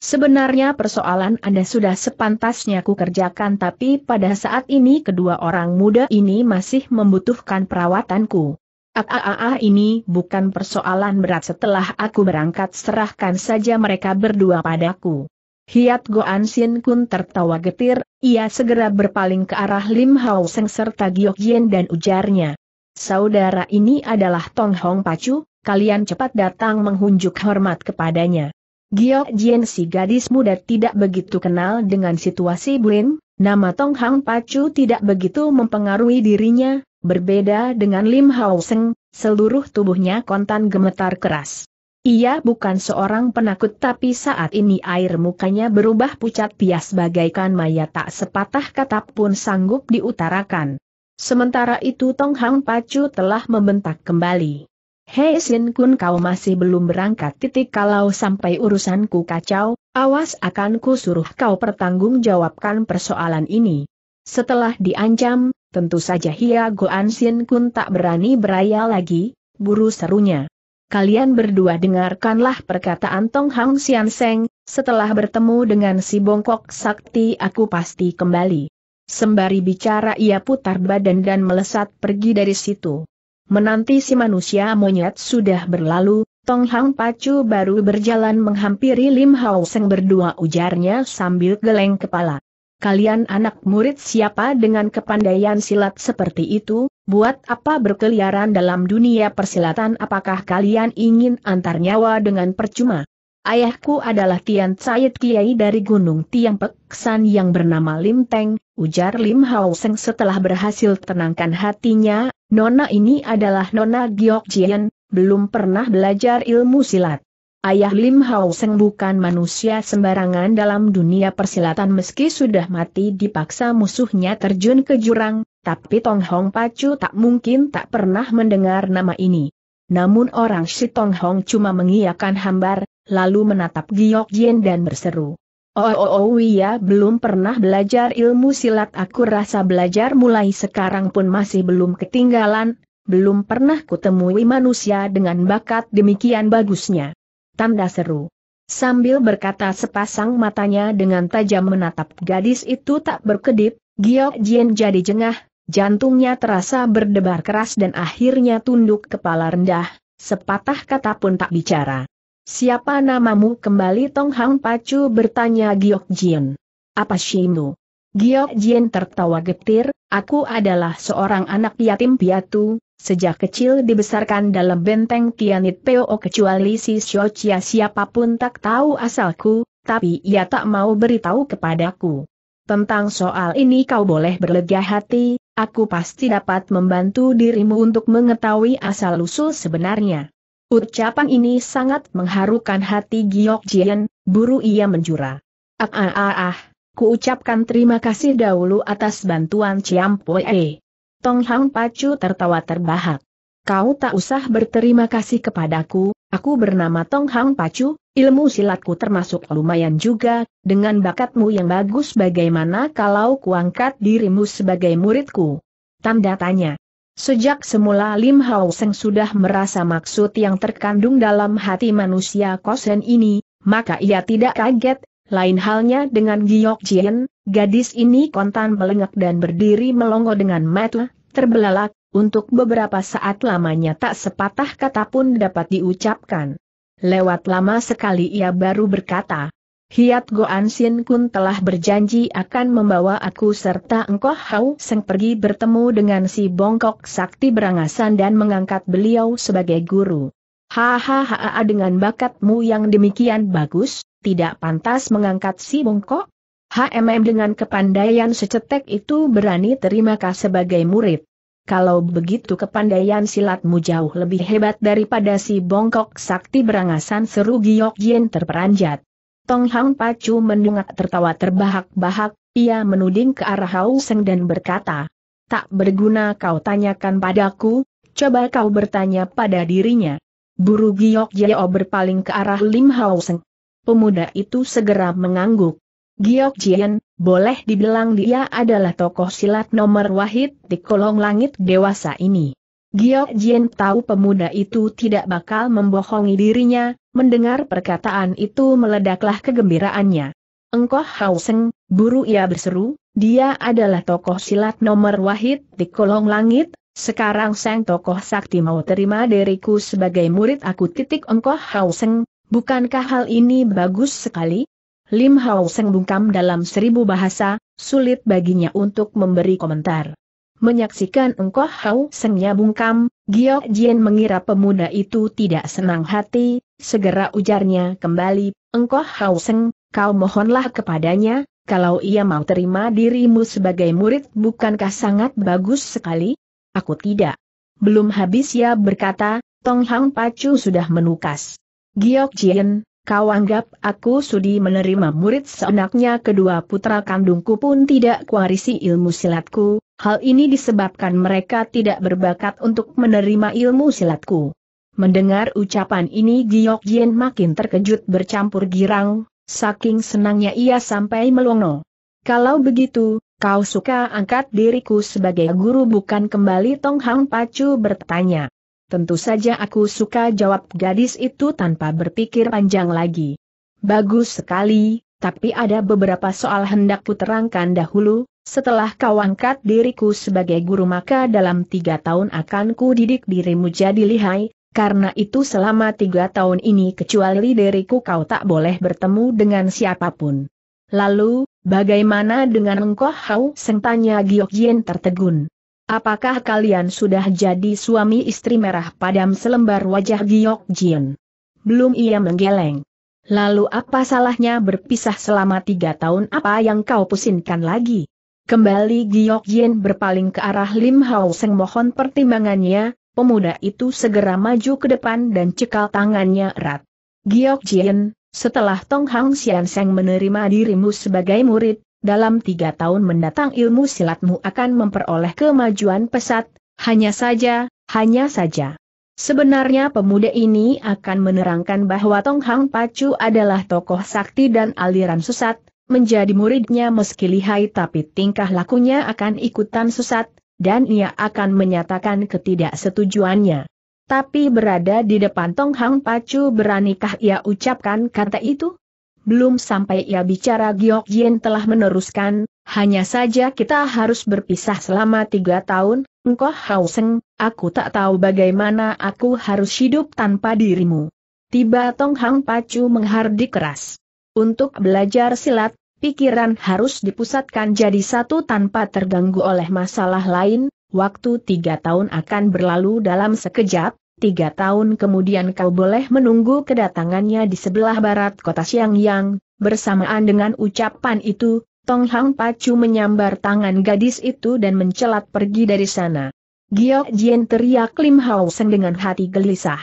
Sebenarnya persoalan Anda sudah sepantasnya ku kerjakan tapi pada saat ini kedua orang muda ini masih membutuhkan perawatanku. Ah, ini bukan persoalan berat setelah aku berangkat serahkan saja mereka berdua padaku. Hiat Goan Sin Kun tertawa getir, ia segera berpaling ke arah Lim Hao Seng serta Giok Jien dan ujarnya. Saudara ini adalah Tong Hong Pacu, kalian cepat datang menghunjuk hormat kepadanya. Giok Jien si gadis muda tidak begitu kenal dengan situasi Blin, nama Tong Hong Pacu tidak begitu mempengaruhi dirinya, Berbeda dengan Lim Hao Seng, seluruh tubuhnya kontan gemetar keras. Ia bukan seorang penakut tapi saat ini air mukanya berubah pucat pias bagaikan mayat tak sepatah kata pun sanggup diutarakan. Sementara itu Tong Hang Pacu telah membentak kembali. Hei Sin Kun kau masih belum berangkat titik kalau sampai urusanku kacau, awas akan ku suruh kau pertanggungjawabkan persoalan ini. Setelah diancam, Tentu saja Hia Goan Sin Kun tak berani beraya lagi, buru serunya. Kalian berdua dengarkanlah perkataan Tong Hang Sian Seng, setelah bertemu dengan si bongkok sakti aku pasti kembali. Sembari bicara ia putar badan dan melesat pergi dari situ. Menanti si manusia monyet sudah berlalu, Tong Hang Pacu baru berjalan menghampiri Lim Hao Seng berdua ujarnya sambil geleng kepala. Kalian anak murid siapa dengan kepandaian silat seperti itu, buat apa berkeliaran dalam dunia persilatan apakah kalian ingin antar nyawa dengan percuma? Ayahku adalah Tian Caid Kiai dari Gunung Tiang Peksan yang bernama Lim Teng, ujar Lim Hao Seng setelah berhasil tenangkan hatinya, Nona ini adalah Nona Giok Jian, belum pernah belajar ilmu silat. Ayah Lim Hao Seng bukan manusia sembarangan dalam dunia persilatan meski sudah mati dipaksa musuhnya terjun ke jurang, tapi Tong Hong Pacu tak mungkin tak pernah mendengar nama ini. Namun orang si Tong Hong cuma mengiyakan hambar, lalu menatap Giok Jien dan berseru. Oh oh oh iya belum pernah belajar ilmu silat aku rasa belajar mulai sekarang pun masih belum ketinggalan, belum pernah kutemui manusia dengan bakat demikian bagusnya. Tanda seru. Sambil berkata sepasang matanya dengan tajam menatap gadis itu tak berkedip, Giok Jien jadi jengah, jantungnya terasa berdebar keras dan akhirnya tunduk kepala rendah, sepatah kata pun tak bicara. Siapa namamu kembali Tong Hang Pacu bertanya Giok Jien. Apa Shimu? Giok Jien tertawa getir, aku adalah seorang anak yatim piatu, Sejak kecil dibesarkan dalam benteng Tianit Peo kecuali si Xiao siapa pun tak tahu asalku, tapi ia tak mau beritahu kepadaku. Tentang soal ini kau boleh berlega hati, aku pasti dapat membantu dirimu untuk mengetahui asal-usul sebenarnya. Ucapan ini sangat mengharukan hati Giok Jian, buru ia menjura. Ah ah ah ah, ku ucapkan terima kasih dahulu atas bantuan Ciam Poe. Tong Hang Pacu tertawa terbahak. Kau tak usah berterima kasih kepadaku, aku bernama Tong Hang Pacu, ilmu silatku termasuk lumayan juga, dengan bakatmu yang bagus bagaimana kalau kuangkat dirimu sebagai muridku? Tanda tanya. Sejak semula Lim Hao Seng sudah merasa maksud yang terkandung dalam hati manusia kosen ini, maka ia tidak kaget, lain halnya dengan Giok Jien, gadis ini kontan melengak dan berdiri melongo dengan mata, terbelalak, untuk beberapa saat lamanya tak sepatah kata pun dapat diucapkan. Lewat lama sekali ia baru berkata, Hiat Goan Sin Kun telah berjanji akan membawa aku serta engkau Hau Seng pergi bertemu dengan si bongkok sakti berangasan dan mengangkat beliau sebagai guru. Hahaha dengan bakatmu yang demikian bagus, tidak pantas mengangkat si bongkok? HMM dengan kepandaian secetek itu berani terima kasih sebagai murid. Kalau begitu kepandaian silatmu jauh lebih hebat daripada si bongkok sakti berangasan seru Giok Jien terperanjat. Tong Hang Pacu mendungak tertawa terbahak-bahak, ia menuding ke arah Hau Seng dan berkata, Tak berguna kau tanyakan padaku, coba kau bertanya pada dirinya. Buru Giok Jio berpaling ke arah Lim Hau Seng. Pemuda itu segera mengangguk. Giok Jian, boleh dibilang dia adalah tokoh silat nomor wahid di kolong langit dewasa ini. Giok Jian tahu pemuda itu tidak bakal membohongi dirinya, Mendengar perkataan itu meledaklah kegembiraannya. Engkau Hauseng, buru ia berseru, dia adalah tokoh silat nomor wahid di kolong langit, sekarang sang tokoh sakti mau terima diriku sebagai murid aku titik engkau Hauseng, bukankah hal ini bagus sekali? Lim Hauseng bungkam dalam seribu bahasa, sulit baginya untuk memberi komentar. Menyaksikan engkau Hau Sengnya bungkam, Giok Jien mengira pemuda itu tidak senang hati, segera ujarnya kembali, engkau Hao Seng, kau mohonlah kepadanya, kalau ia mau terima dirimu sebagai murid bukankah sangat bagus sekali? Aku tidak. Belum habis ia berkata, Tong Hang Pacu sudah menukas. Giok Jien, kau anggap aku sudi menerima murid seenaknya kedua putra kandungku pun tidak kuarisi ilmu silatku, hal ini disebabkan mereka tidak berbakat untuk menerima ilmu silatku. Mendengar ucapan ini Giok Jien makin terkejut bercampur girang, saking senangnya ia sampai melongo. Kalau begitu, kau suka angkat diriku sebagai guru bukan kembali Tong Hang Pacu bertanya. Tentu saja aku suka jawab gadis itu tanpa berpikir panjang lagi. Bagus sekali, tapi ada beberapa soal hendak kuterangkan dahulu, setelah kau angkat diriku sebagai guru maka dalam tiga tahun akan ku didik dirimu jadi lihai, karena itu selama tiga tahun ini kecuali diriku kau tak boleh bertemu dengan siapa pun. Lalu, bagaimana dengan engkau Hau Seng tanya Giok Jien tertegun. Apakah kalian sudah jadi suami istri merah padam selembar wajah Giok Jien? Belum ia menggeleng. Lalu apa salahnya berpisah selama tiga tahun apa yang kau pusingkan lagi? Kembali Giok Jien berpaling ke arah Lim Hao Seng mohon pertimbangannya, pemuda itu segera maju ke depan dan cekal tangannya erat. Giok Jien, setelah Tong Hang Xian Seng menerima dirimu sebagai murid, dalam tiga tahun mendatang ilmu silatmu akan memperoleh kemajuan pesat, hanya saja, hanya saja. Sebenarnya pemuda ini akan menerangkan bahwa Tong Hang Pacu adalah tokoh sakti dan aliran sesat, menjadi muridnya meski lihai tapi tingkah lakunya akan ikutan sesat, dan ia akan menyatakan ketidaksetujuannya. Tapi berada di depan Tong Hang Pacu beranikah ia ucapkan kata itu? Belum sampai ia bicara Giok Jien telah meneruskan, hanya saja kita harus berpisah selama tiga tahun, engkau Hauseng, aku tak tahu bagaimana aku harus hidup tanpa dirimu. Tiba Tong Hang Pacu menghardik keras. Untuk belajar silat, pikiran harus dipusatkan jadi satu tanpa terganggu oleh masalah lain, waktu tiga tahun akan berlalu dalam sekejap, tiga tahun kemudian kau boleh menunggu kedatangannya di sebelah barat kota Xiangyang, bersamaan dengan ucapan itu, Tong Hang Pacu menyambar tangan gadis itu dan mencelat pergi dari sana. Giok Jien teriak Lim Hao Seng dengan hati gelisah.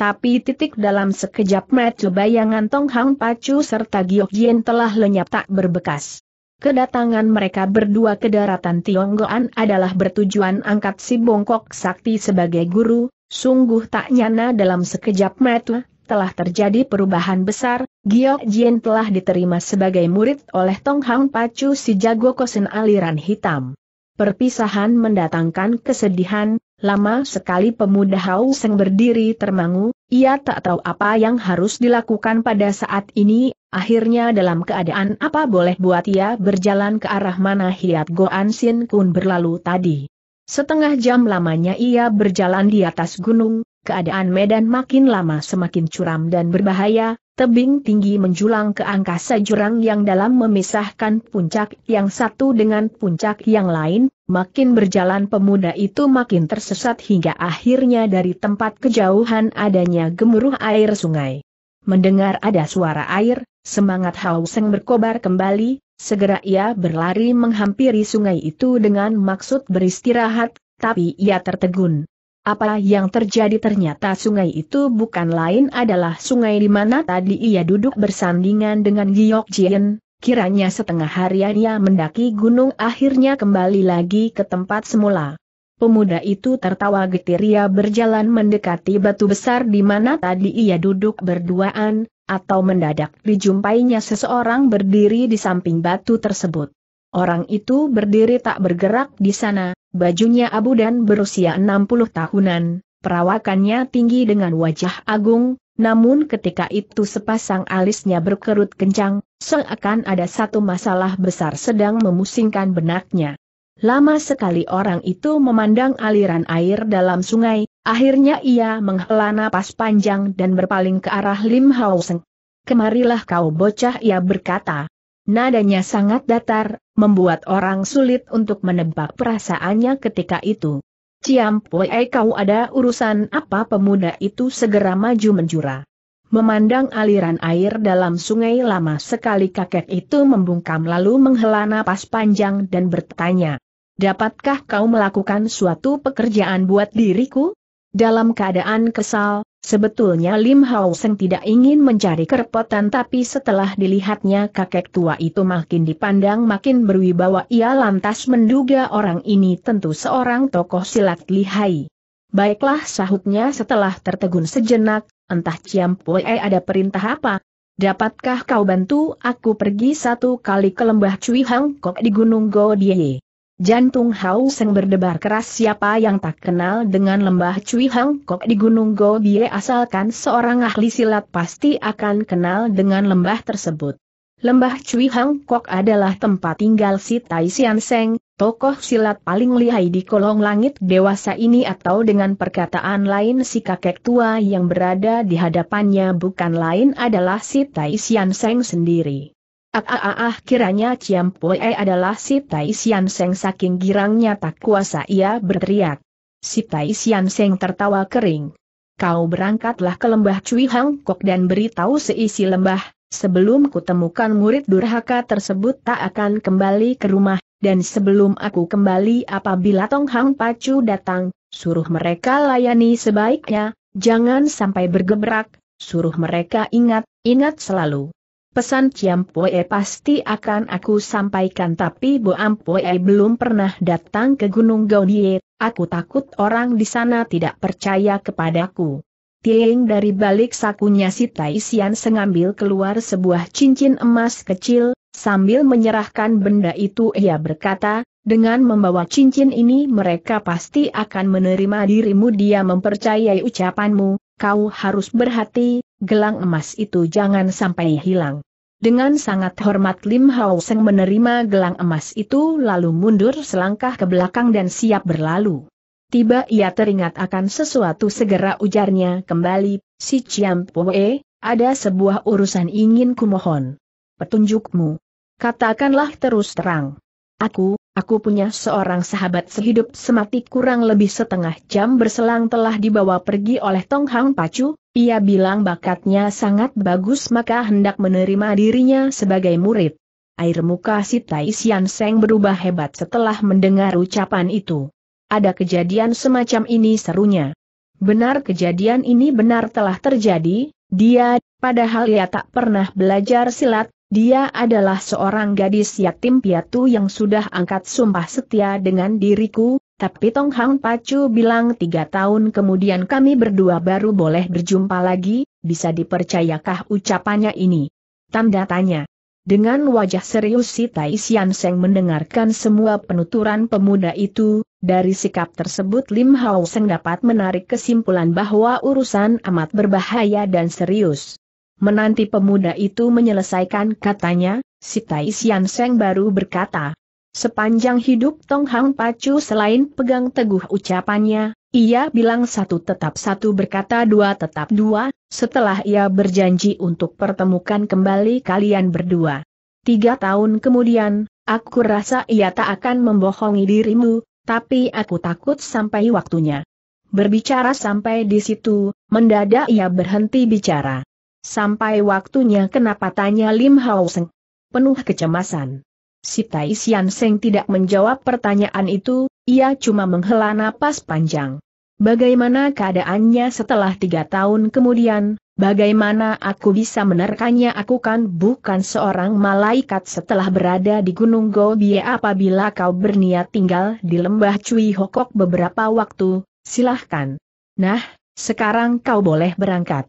Tapi titik dalam sekejap mata bayangan Tong Hang Pacu serta Giok Jien telah lenyap tak berbekas. Kedatangan mereka berdua ke daratan Tionggoan adalah bertujuan angkat si bongkok sakti sebagai guru, sungguh tak nyana dalam sekejap mata, telah terjadi perubahan besar, Giok Jien telah diterima sebagai murid oleh Tong Hang Pacu si jago kosen aliran hitam. Perpisahan mendatangkan kesedihan, lama sekali pemuda Hau Seng berdiri termangu, ia tak tahu apa yang harus dilakukan pada saat ini, akhirnya dalam keadaan apa boleh buat ia berjalan ke arah mana Hiat Goan Sin Kun berlalu tadi. Setengah jam lamanya ia berjalan di atas gunung, keadaan medan makin lama semakin curam dan berbahaya, Tebing tinggi menjulang ke angkasa jurang yang dalam memisahkan puncak yang satu dengan puncak yang lain, makin berjalan pemuda itu makin tersesat hingga akhirnya dari tempat kejauhan adanya gemuruh air sungai. Mendengar ada suara air, semangat Hauseng berkobar kembali, segera ia berlari menghampiri sungai itu dengan maksud beristirahat, tapi ia tertegun. Apa yang terjadi ternyata sungai itu bukan lain adalah sungai di mana tadi ia duduk bersandingan dengan Giok Jien, kiranya setengah harian ia mendaki gunung akhirnya kembali lagi ke tempat semula. Pemuda itu tertawa getir ia berjalan mendekati batu besar di mana tadi ia duduk berduaan, atau mendadak dijumpainya seseorang berdiri di samping batu tersebut. Orang itu berdiri tak bergerak di sana, bajunya abu dan berusia 60 tahunan, perawakannya tinggi dengan wajah agung, namun ketika itu sepasang alisnya berkerut kencang, seakan ada satu masalah besar sedang memusingkan benaknya. Lama sekali orang itu memandang aliran air dalam sungai, akhirnya ia menghela napas panjang dan berpaling ke arah Lim Hao Seng. Kemarilah kau bocah ia berkata. Nadanya sangat datar, membuat orang sulit untuk menebak perasaannya ketika itu. Ciam Pue kau ada urusan apa pemuda itu segera maju menjura. Memandang aliran air dalam sungai lama sekali kakek itu membungkam lalu menghela napas panjang dan bertanya. Dapatkah kau melakukan suatu pekerjaan buat diriku? Dalam keadaan kesal, Sebetulnya Lim Hao Seng tidak ingin mencari kerepotan tapi setelah dilihatnya kakek tua itu makin dipandang makin berwibawa ia lantas menduga orang ini tentu seorang tokoh silat lihai. Baiklah sahutnya setelah tertegun sejenak, entah Ciam Pue ada perintah apa. Dapatkah kau bantu aku pergi satu kali ke lembah Cui Hang Kok di Gunung Go Die? Jantung Hau Seng berdebar keras siapa yang tak kenal dengan lembah Cui Hang Kok di Gunung Go Bie asalkan seorang ahli silat pasti akan kenal dengan lembah tersebut. Lembah Cui Hang Kok adalah tempat tinggal si Tai Sian Seng, tokoh silat paling lihai di kolong langit dewasa ini atau dengan perkataan lain si kakek tua yang berada di hadapannya bukan lain adalah si Tai Sian Seng sendiri. Ah ah ah ah kiranya Ciam Pue adalah si Tai Sian Seng saking girangnya tak kuasa ia berteriak. Si Tai Sian Seng tertawa kering. Kau berangkatlah ke lembah Cui Hang Kok dan beritahu seisi lembah, sebelum kutemukan murid durhaka tersebut tak akan kembali ke rumah, dan sebelum aku kembali apabila Tong Hang Pacu datang, suruh mereka layani sebaiknya, jangan sampai bergebrak, suruh mereka ingat, ingat selalu. Pesan Ciam Pue pasti akan aku sampaikan tapi Bo Ampue belum pernah datang ke Gunung Gaudie, aku takut orang di sana tidak percaya kepadaku. Tieng dari balik sakunya si Taisian sengambil keluar sebuah cincin emas kecil, sambil menyerahkan benda itu ia berkata, dengan membawa cincin ini mereka pasti akan menerima dirimu. Dia mempercayai ucapanmu, kau harus berhati, gelang emas itu jangan sampai hilang. Dengan sangat hormat Lim Hao Seng menerima gelang emas itu lalu mundur selangkah ke belakang dan siap berlalu. Tiba ia teringat akan sesuatu segera ujarnya kembali, si Chiam Poe, ada sebuah urusan ingin kumohon. Petunjukmu. Katakanlah terus terang. Aku, aku punya seorang sahabat sehidup semati kurang lebih setengah jam berselang telah dibawa pergi oleh Tong Hang Pacu, ia bilang bakatnya sangat bagus maka hendak menerima dirinya sebagai murid. air muka si Tai Sian Seng berubah hebat setelah mendengar ucapan itu. Ada kejadian semacam ini serunya. Benar kejadian ini benar telah terjadi, dia, padahal ia tak pernah belajar silat, dia adalah seorang gadis yatim piatu yang sudah angkat sumpah setia dengan diriku, tapi Tong Hang Pacu bilang tiga tahun kemudian kami berdua baru boleh berjumpa lagi, bisa dipercayakah ucapannya ini? Tanda tanya. Dengan wajah serius si Tai Sian Seng mendengarkan semua penuturan pemuda itu, dari sikap tersebut Lim Hao Seng dapat menarik kesimpulan bahwa urusan amat berbahaya dan serius. Menanti pemuda itu menyelesaikan katanya, si Tai Sian Seng baru berkata, Sepanjang hidup Tong Hang Pacu selain pegang teguh ucapannya, ia bilang satu tetap satu berkata dua tetap dua, setelah ia berjanji untuk pertemukan kembali kalian berdua. Tiga tahun kemudian, aku rasa ia tak akan membohongi dirimu, tapi aku takut sampai waktunya. Berbicara sampai di situ, mendadak ia berhenti bicara. Sampai waktunya kenapa tanya Lim Hao Seng? Penuh kecemasan. Si Tai Sian Seng tidak menjawab pertanyaan itu, ia cuma menghela napas panjang. Bagaimana keadaannya setelah tiga tahun kemudian, bagaimana aku bisa menerkanya aku kan bukan seorang malaikat setelah berada di Gunung Gobie apabila kau berniat tinggal di lembah Cui Hokok beberapa waktu, silahkan. Nah, sekarang kau boleh berangkat.